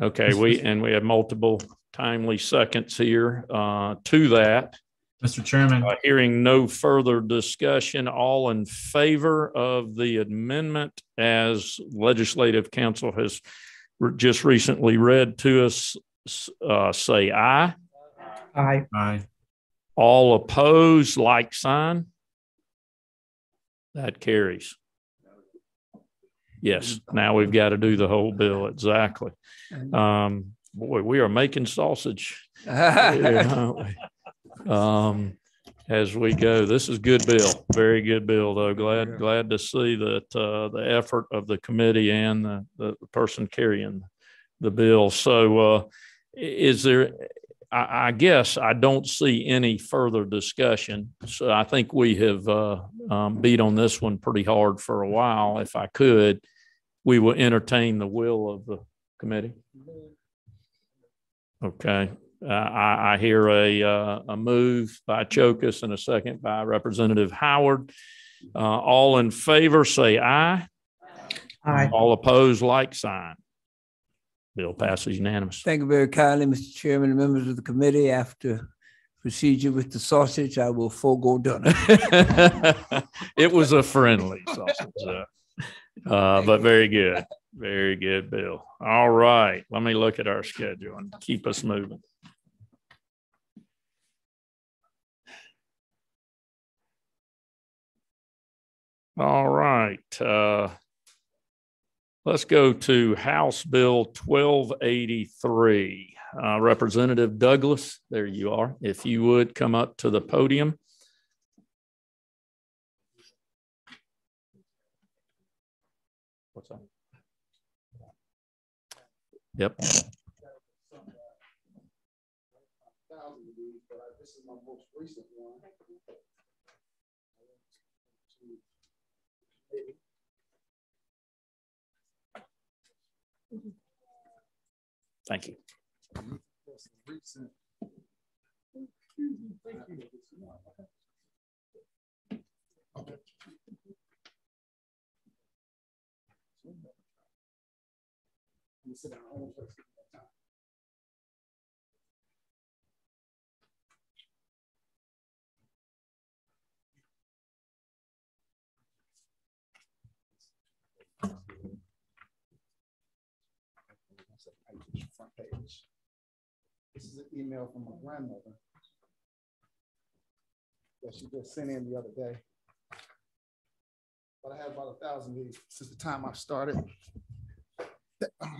okay, we, and we have multiple timely seconds here uh, to that. Mr. Chairman, Uh, Hearing no further discussion, all in favor of the amendment as Legislative Counsel has re- just recently read to us, s- uh, say aye. Aye. Aye. All opposed, like sign. That carries. Yes, now we've got to do the whole bill, exactly. Um, boy, we are making sausage. we? Um, as we go, this is good bill, very good bill, though. Glad, glad to see that, uh, the effort of the committee and the, the person carrying the bill. So, uh, is there, I, I guess I don't see any further discussion. So I think we have, uh, um, beat on this one pretty hard for a while. If I could, we will entertain the will of the committee. Okay, uh, I, I hear a, uh, a move by Cheokas and a second by Representative Howard. Uh, all in favor, say aye. Aye. All opposed, like sign. Bill passes unanimously. Thank you very kindly, Mr. Chairman and members of the committee. After procedure with the sausage, I will forego dinner. It was a friendly sausage, uh, uh, but very good, very good, Bill. All right, let me look at our schedule and keep us moving. All right, uh, let's go to House Bill twelve eighty-three. Uh, Representative Douglas, there you are. If you would come up to the podium. What's that? Yep. Thank you. front page. This is an email from my grandmother that she just sent in the other day. But I have about a thousand of these since the time I started.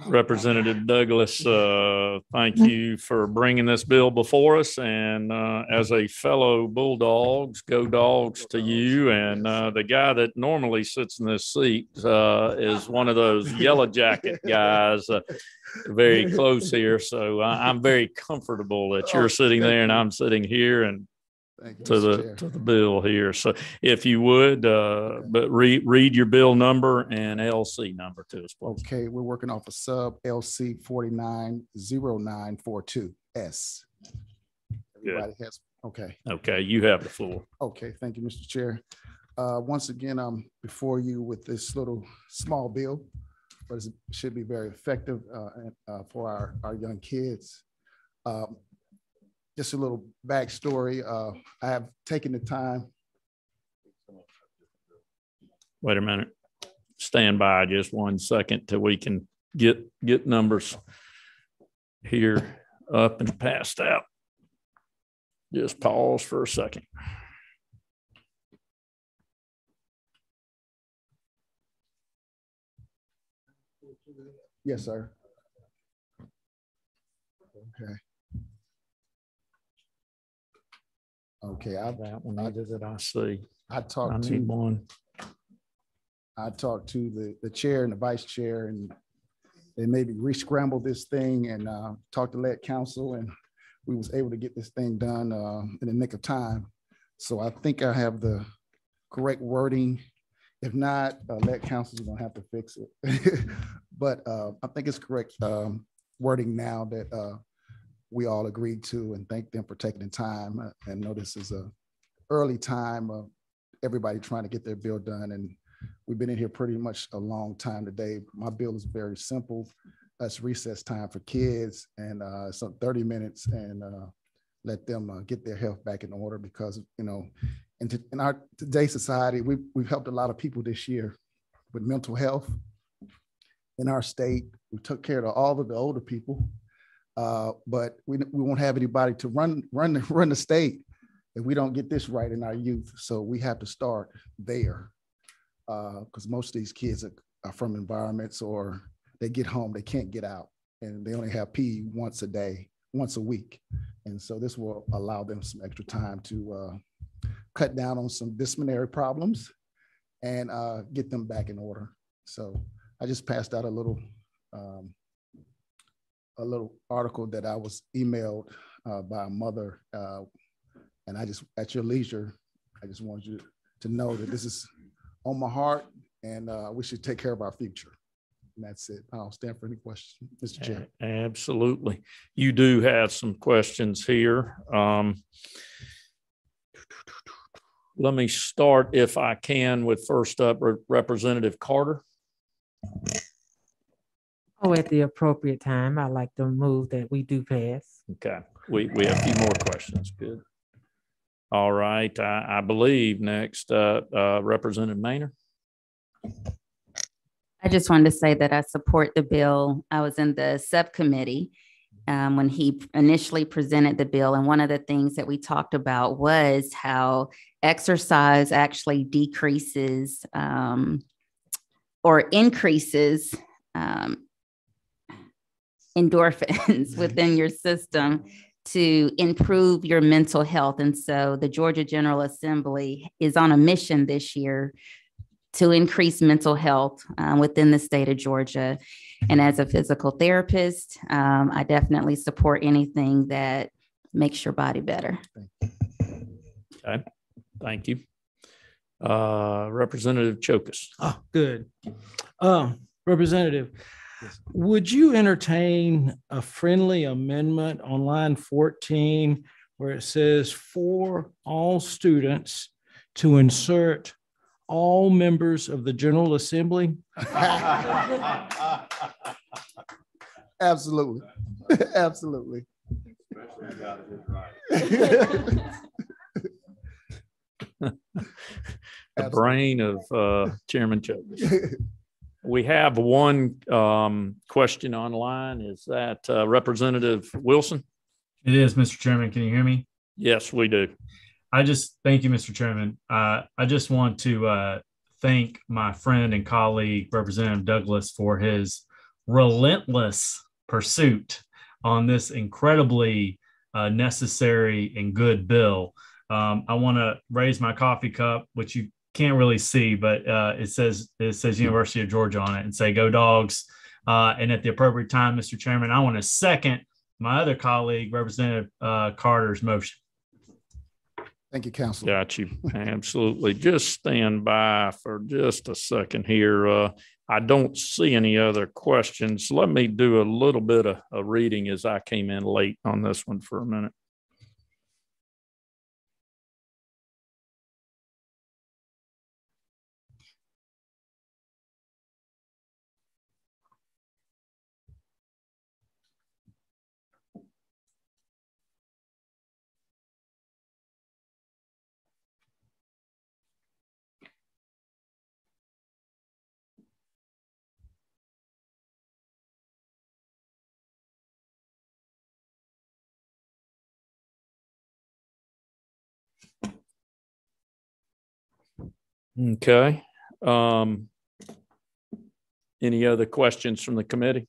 Representative Douglas, uh, thank you for bringing this bill before us. And uh, as a fellow Bulldogs, go dogs to you. And uh, the guy that normally sits in this seat uh, is one of those yellow jacket guys, uh, very close here. So I- I'm very comfortable that you're sitting there and I'm sitting here and Thank you, to Mr. the, Chair. to the bill here. So if you would, uh, but read, read your bill number and LC number to us, please. Okay, we're working off a sub LC forty-nine zero nine four two S. Everybody has, okay. Okay, you have the floor. Okay, thank you, Mr. Chair. Uh, Once again, I'm before you with this little small bill, but it should be very effective uh, and, uh, for our, our young kids. Um, Just a little backstory. uh, I have taken the time, Wait a minute. Stand by just one second till we can get, get numbers here up and passed out. Just pause for a second. yes, sir. Okay. Okay, I. That one, I did it, I see. I I talked to. one. I talked to the, the chair and the vice chair and they maybe re-scrambled this thing and uh, talked to lead council and we was able to get this thing done uh, in the nick of time. So I think I have the correct wording. If not, uh, lead council is gonna have to fix it. But uh, I think it's correct um, wording now that uh, we all agreed to and thank them for taking the time. And know this is a early time of everybody trying to get their bill done and We've been in here pretty much a long time today. My bill is very simple. That's recess time for kids and uh, so 30 minutes and uh, let them uh, get their health back in order because, you know, in, in our today's society, we've, we've helped a lot of people this year with mental health in our state. We took care of all of the older people. Uh, but we, we won't have anybody to run, run, run the state if we don't get this right in our youth. So we have to start there. Because most of these kids are, are from environments or they get home, they can't get out and they only have PE once a day, once a week. And so this will allow them some extra time to uh, cut down on some disciplinary problems and uh, get them back in order. So I just passed out a little um, a little article that I was emailed uh, by a mother, uh, and I just at your leisure, I just want you to know that this is on my heart, and uh, we should take care of our future. And that's it. I'll stand for any questions, Mr. Chair. Absolutely. You do have some questions here. Um, let me start, if I can, with first up Representative Carter. Oh, at the appropriate time, I like to move that we do pass. Okay, we, we have a few more questions. Good. All right, I, I believe next, uh, uh, Representative Maynard. I just wanted to say that I support the bill. I was in the subcommittee um, when he initially presented the bill. And one of the things that we talked about was how exercise actually decreases um, or increases um, endorphins within your system to improve your mental health. And so the Georgia General Assembly is on a mission this year to increase mental health um, within the state of Georgia. And as a physical therapist, um, I definitely support anything that makes your body better. Okay, thank you. Uh, Representative Cheokas. Oh, good. Um, Representative, would you entertain a friendly amendment on line 14 where it says for all students to insert all members of the General Assembly? Absolutely. Absolutely. The brain of uh, Chairman Cheokas. We have one um, question online. Is that uh, Representative Wilson? It is, Mr. Chairman. Can you hear me? Yes, we do. I just thank you, Mr. Chairman. Uh, I just want to uh, thank my friend and colleague, Representative Douglas, for his relentless pursuit on this incredibly uh, necessary and good bill. Um, I want to raise my coffee cup, which you can't really see, but uh, it says it says University of Georgia on it, and say "Go Dogs." Uh, and at the appropriate time, Mr. Chairman, I want to second my other colleague, Representative uh, Carter's motion. Thank you, Council. Got you. Absolutely. Just stand by for just a second here. Uh, I don't see any other questions. Let me do a little bit of a reading as I came in late on this one for a minute. Okay. Um, any other questions from the committee?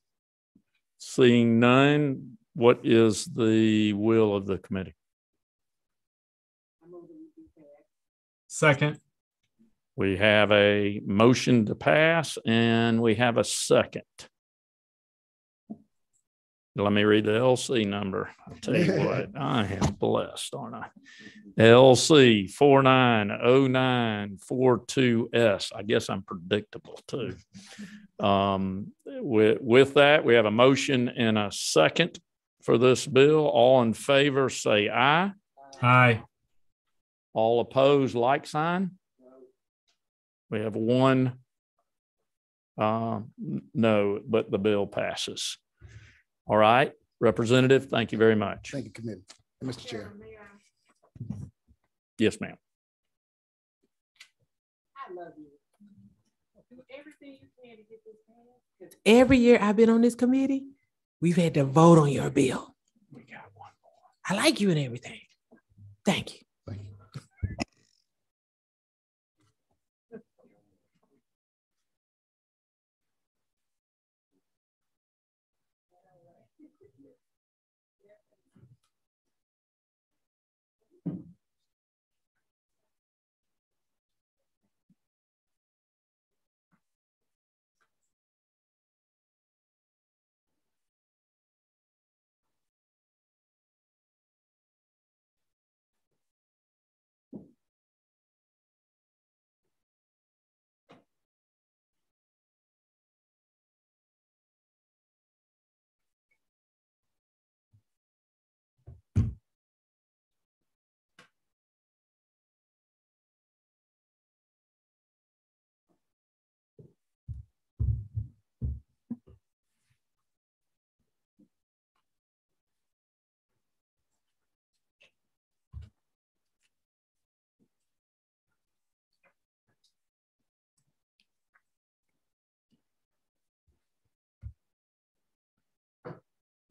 Seeing none, what is the will of the committee? Second. We have a motion to pass and we have a second. Let me read the LC number. I'll tell you what, I am blessed, aren't I? LC four nine oh nine four two S. I guess I'm predictable too. Um, with, with that, we have a motion and a second for this bill. All in favor, say aye. Aye. All opposed, like sign. We have one uh, no, but the bill passes. All right, Representative, thank you very much. Thank you, committee. Mr. Chair. Yes, ma'am. I love you. Do everything you can to get this passed. 'cause Every year I've been on this committee, we've had to vote on your bill. We got one more. I like you and everything. Thank you.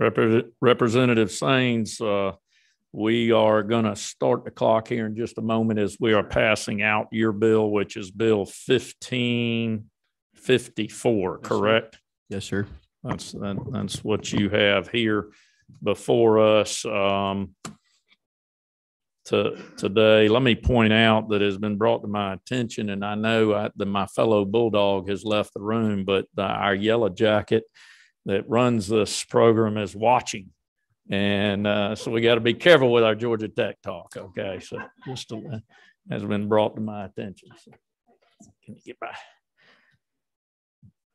Repre- Representative Sainz, uh, we are going to start the clock here in just a moment as we are passing out your bill, which is Bill fifteen fifty-four, correct? Yes, sir. That's, that, that's what you have here before us. Um, to, today, let me point out that has been brought to my attention, and I know I, that my fellow Bulldog has left the room, but uh, our yellow jacket that runs this program is watching. And uh, so we got to be careful with our Georgia Tech talk. Okay. So just a, has been brought to my attention. So can you get by?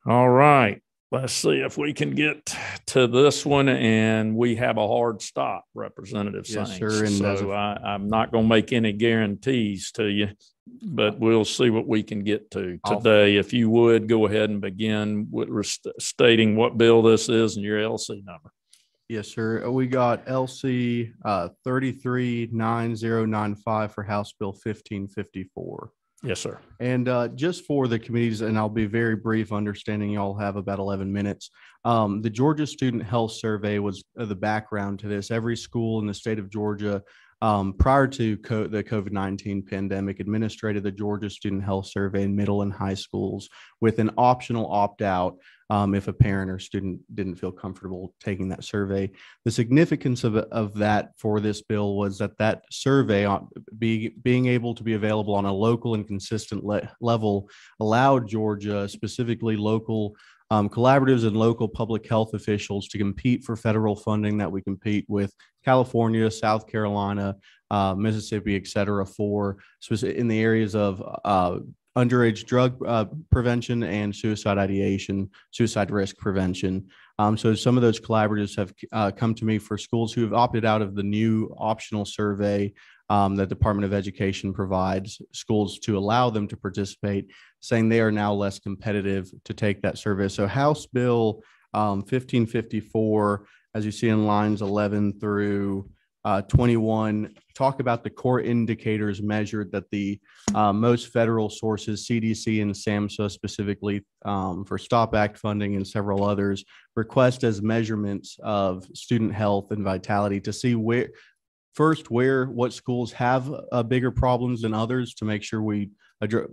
All right. Let's see if we can get to this one. And we have a hard stop, Representative Yes, sir, and, uh, so I, I'm not going to make any guarantees to you, but we'll see what we can get to today. If you would go ahead and begin with rest- stating what bill this is and your LC number. Yes, sir. Uh, We got LC uh, thirty-three nine zero nine five for House Bill fifteen fifty-four. Yes, sir. And uh, just for the committees, and I'll be very brief, understanding you all have about 11 minutes. Um, The Georgia Student Health Survey was uh, the background to this. Every school in the state of Georgia, um, prior to co- the COVID-19 pandemic, administrated the Georgia Student Health Survey in middle and high schools with an optional opt-out um, if a parent or student didn't feel comfortable taking that survey. The significance of, of that for this bill was that that survey on be, being able to be available on a local and consistent le- level allowed Georgia, specifically local um, collaboratives and local public health officials to compete for federal funding that we compete with California, South Carolina, uh, Mississippi, et cetera, for in the areas of uh, underage drug uh, prevention and suicide ideation, suicide risk prevention. Um, so some of those collaboratives have uh, come to me for schools who have opted out of the new optional survey um, that Department of Education provides schools to allow them to participate, saying they are now less competitive to take that survey. So House Bill um, 1554, as you see in lines 11 through uh, 21, talk about the core indicators measured that the uh, most federal sources, CDC and SAMHSA specifically um, for STOP Act funding and several others, request as measurements of student health and vitality to see where, first, where, what schools have uh, bigger problems than others to make sure we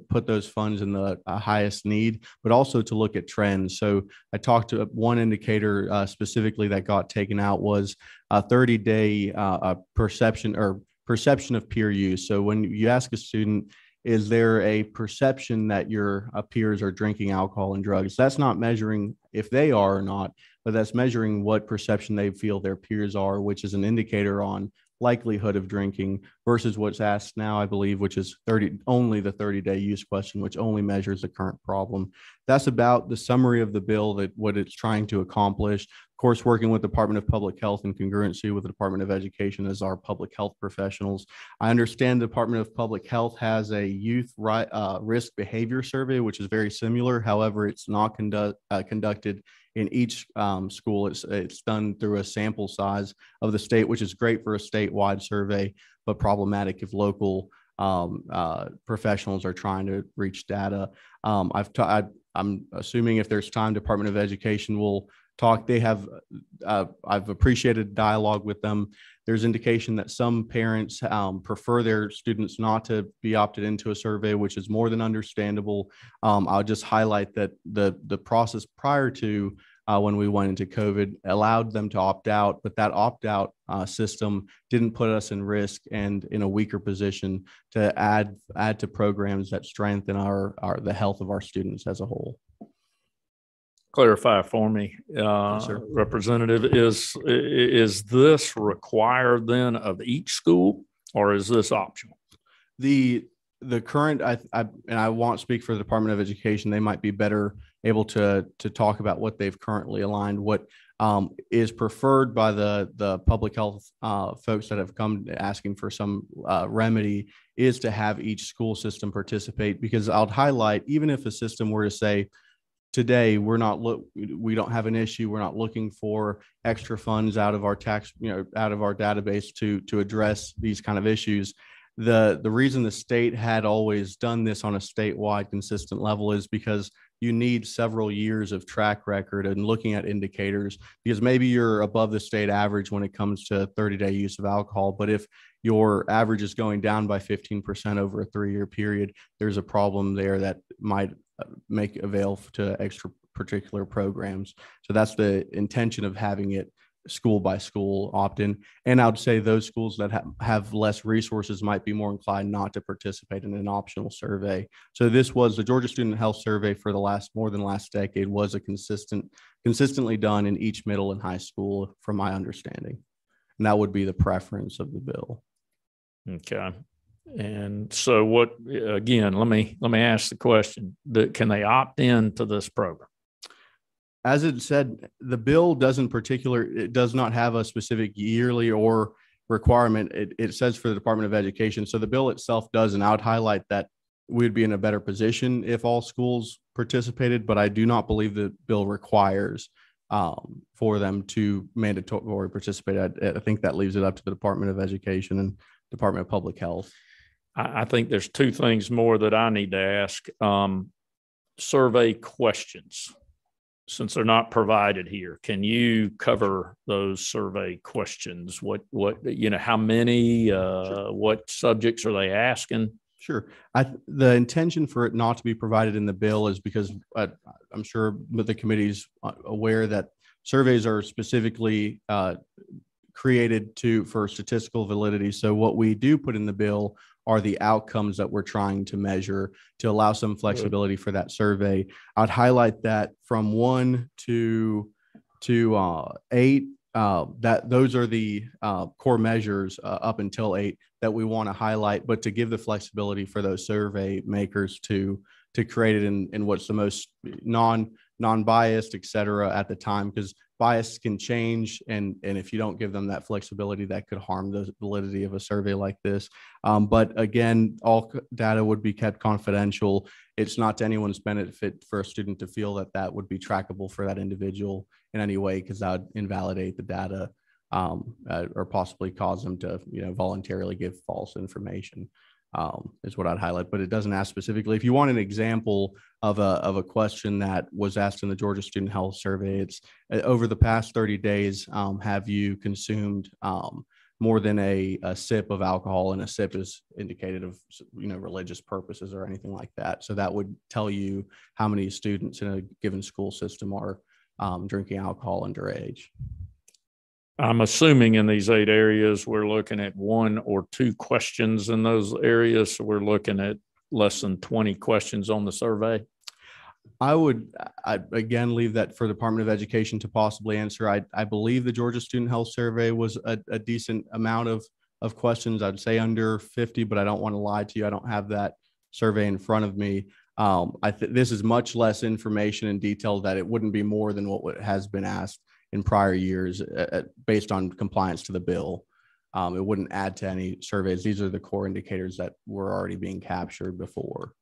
put those funds in the uh, highest need, but also to look at trends. So I talked to one indicator uh, specifically that got taken out was a 30 day uh, perception or perception of peer use. So when you ask a student, is there a perception that your uh, peers are drinking alcohol and drugs? That's not measuring if they are or not, but that's measuring what perception they feel their peers are, which is an indicator on likelihood of drinking versus what's asked now, I believe, which is 30 only the 30 day use question, which only measures the current problem. That's about the summary of the bill that what it's trying to accomplish. Of course, working with the Department of Public Health in congruency with the Department of Education as our public health professionals. I understand the Department of Public Health has a youth uh, risk behavior survey, which is very similar. However, it's not uh, conducted in each um, school. It's, it's done through a sample size of the state, which is great for a statewide survey, but problematic if local um, uh, professionals are trying to reach data. Um, I've ta- I, I'm assuming if there's time, Department of Education will talk. They have, uh, I've appreciated dialogue with them. There's indication that some parents um, prefer their students not to be opted into a survey, which is more than understandable. Um, I'll just highlight that the the process prior to uh, when we went into COVID allowed them to opt out, but that opt out uh, system didn't put us in risk and in a weaker position to add add to programs that strengthen our, our the health of our students as a whole. Clarify for me, uh, sir. Representative, is, i- i- is this required then of each school or is this optional? The the current I, I and I won't speak for the Department of Education. They might be better able to to talk about what they've currently aligned. What um, is preferred by the the public health uh, folks that have come asking for some uh, remedy is to have each school system participate. Because I'll highlight even if a system were to say today we're not look we don't have an issue. We're not looking for extra funds out of our tax you know out of our database to to address these kind of issues. The the reason the state had always done this on a statewide consistent level is because you need several years of track record and looking at indicators because maybe you're above the state average when it comes to 30 day use of alcohol but if your average is going down by 15% over a three year period there's a problem there that might make avail to extra particular programs so that's the intention of having it school by school opt-in. And I would say those schools that have, have less resources might be more inclined not to participate in an optional survey. So this was the Georgia Student Health Survey for the last more than last decade was a consistent, consistently done in each middle and high school, from my understanding. And that would be the preference of the bill. Okay. And so what, again, let me, let me ask the question, that, can they opt in to this program? as it said, the bill doesn't particular, it does not have a specific yearly or requirement. It, it says for the Department of Education. So the bill itself does, and I would highlight that we'd be in a better position if all schools participated, but I do not believe the bill requires um, for them to mandatory participate. I, I think that leaves it up to the Department of Education and Department of Public Health. I, I think there's two things more that I need to ask. Um, survey questions, since they're not provided here, can you cover those survey questions? What, what, you know, how many, uh, what subjects are they asking? Sure. I, the intention for it not to be provided in the bill is because uh, I'm sure the committee's uh, aware that surveys are specifically uh, created to for statistical validity. So what we do put in the bill are the outcomes that we're trying to measure to allow some flexibility for that survey. I'd highlight that from one to to uh, eight. Uh, that those are the uh, core measures uh, up until eight that we want to highlight, but to give the flexibility for those survey makers to to create it in, in what's the most non non-biased, et cetera, at the time, because bias can change. And, and if you don't give them that flexibility, that could harm the validity of a survey like this. Um, but again, all data would be kept confidential. It's not to anyone's benefit for a student to feel that that would be trackable for that individual in any way, because that would invalidate the data um, uh, or possibly cause them to, you know, voluntarily give false information um, is what I'd highlight, but it doesn't ask specifically. If you want an example of a, of a question that was asked in the Georgia Student Health Survey, it's uh, over the past 30 days, um, have you consumed um, more than a, a sip of alcohol? And a sip is indicated of, you know, religious purposes or anything like that. So that would tell you how many students in a given school system are um, drinking alcohol underage. I'm assuming in these eight areas, we're looking at one or two questions in those areas. So we're looking at less than 20 questions on the survey. I would, I again leave that for the Department of Education to possibly answer. I, I believe the Georgia Student Health Survey was a, a decent amount of, of questions. I'd say under 50, but I don't want to lie to you. I don't have that survey in front of me. Um, I think this is much less information and detail that it wouldn't be more than what has been asked in prior years uh, uh, based on compliance to the bill. Um, it wouldn't add to any surveys. These are the core indicators that were already being captured before.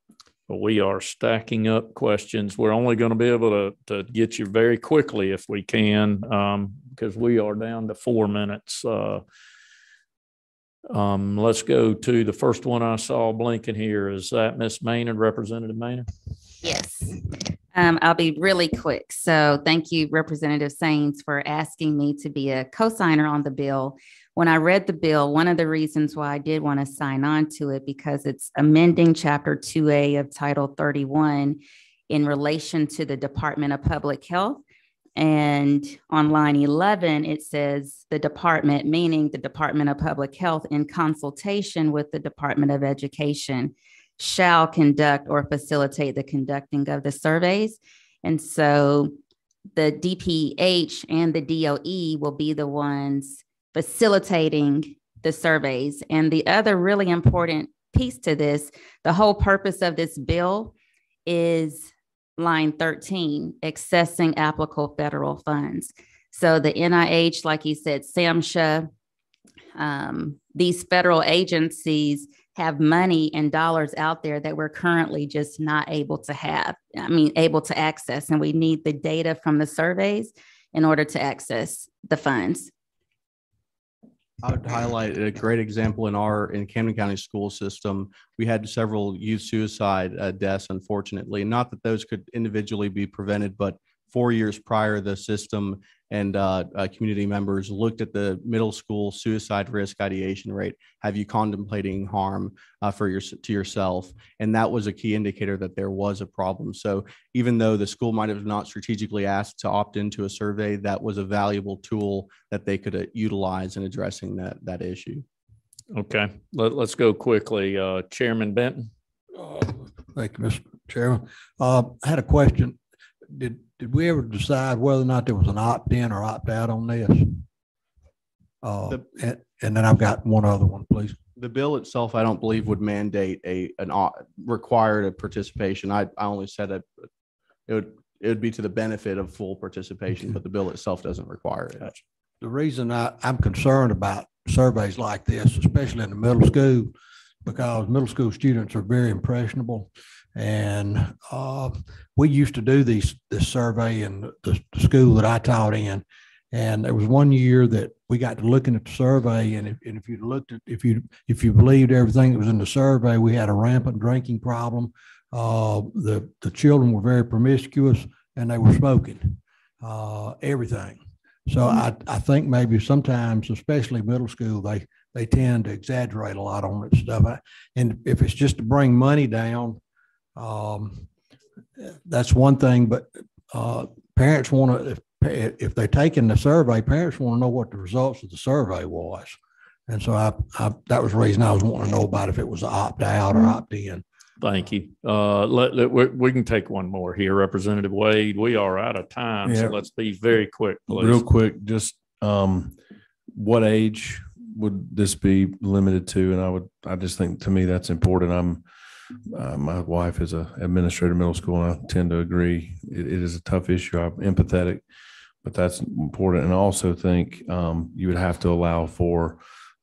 But we are stacking up questions. We're only going to be able to, to get you very quickly if we can, um, because we are down to four minutes. Uh, um, let's go to the first one I saw blinking here. Is that Miss Mainor, Representative Mainor? Yes. Um, I'll be really quick. So thank you, Representative Sainz, for asking me to be a co-signer on the bill. When I read the bill, one of the reasons why I did want to sign on to it because it's amending Chapter 2A of Title 31 in relation to the Department of Public Health. And on line 11, it says the department, meaning the Department of Public Health, in consultation with the Department of Education, shall conduct or facilitate the conducting of the surveys. And so the DPH and the DOE will be the ones facilitating the surveys. And the other really important piece to this, the whole purpose of this bill is line 13, accessing applicable federal funds. So the NIH, like you said, SAMHSA, um, these federal agencies have money and dollars out there that we're currently just not able to have, I mean, able to access. And we need the data from the surveys in order to access the funds. I would highlight a great example in our in Camden County school system. We had several youth suicide uh, deaths, unfortunately. Not that those could individually be prevented, but four years prior, the system and uh, uh, community members looked at the middle school suicide risk ideation rate. Have you contemplating harm uh, for your to yourself? And that was a key indicator that there was a problem. So even though the school might have not strategically asked to opt into a survey, that was a valuable tool that they could uh, utilize in addressing that that issue. Okay, Let, let's go quickly. Uh, Chairman Benton. Thank you, Mr. Chairman. Uh, I had a question. Did did we ever decide whether or not there was an opt-in or opt-out on this? Uh, and, and then I've got one other one, please. The bill itself, I don't believe would mandate a, an, au- required a participation. I, I only said that it would, it would be to the benefit of full participation, but the bill itself doesn't require it. The reason I, I'm concerned about surveys like this, especially in the middle school, because middle school students are very impressionable. And uh, we used to do these this survey in the, the school that I taught in. And there was one year that we got to looking at the survey, and if, and if you looked at if you if you believed everything that was in the survey, we had a rampant drinking problem. Uh, the the children were very promiscuous, and they were smoking uh, everything. So I, I think maybe sometimes, especially middle school, they they tend to exaggerate a lot on that stuff. I- And if it's just to bring money down, um, that's one thing, but uh, parents want to, if, if they're taking the survey, parents want to know what the results of the survey was. And so I, I, that was the reason I was wanting to know about if it was opt out or opt in. Thank you. Uh, let, let- we, we can take one more here. Representative Wade, we are out of time, so let's be very quick, please. Real quick, just um, what age would this be limited to? And I would, I just think to me that's important. I'm, uh, my wife is a administrator middle school, and I tend to agree. It, it is a tough issue. I'm empathetic, but that's important. And I also think um, you would have to allow for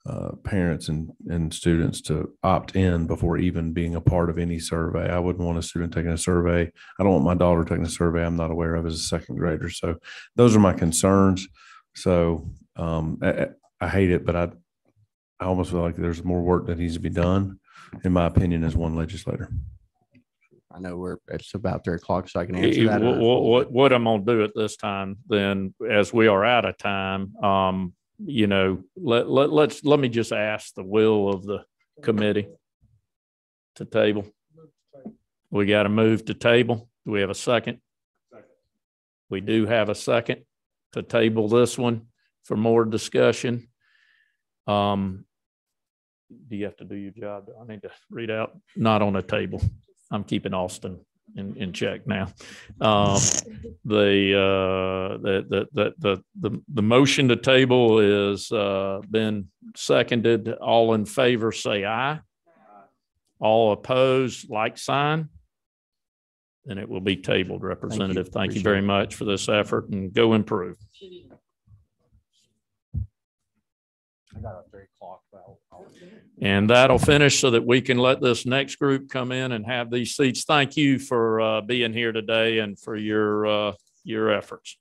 uh, parents and, and students to opt in before even being a part of any survey. I wouldn't want a student taking a survey. I don't want my daughter taking a survey I'm not aware of as a second grader. So those are my concerns. So um, I, I hate it, but I, I almost feel like there's more work that needs to be done, in my opinion, as one legislator. I know we're, it's about three o'clock, so I can Eh, answer that. What, what, what, what I'm gonna do at this time, then, as we are out of time, um, you know, let, let, let's, let me just ask the will of the committee to table. We got to move to table. Do we have a second? We do have a second to table this one for more discussion. Um, do you have to do your job? I need to read out, not on a table. I'm keeping Austin in, in check now. Um, the, uh, the, the, the, the, the, the motion to table is, uh, been seconded. All in favor, say aye. All opposed, like sign. Then it will be tabled, Representative. Thank you Appreciate very much for this effort and go improve. I got a three o'clock. I'll- I'll- And that'll finish so that we can let this next group come in and have these seats. Thank you for uh, being here today and for your, uh, your efforts.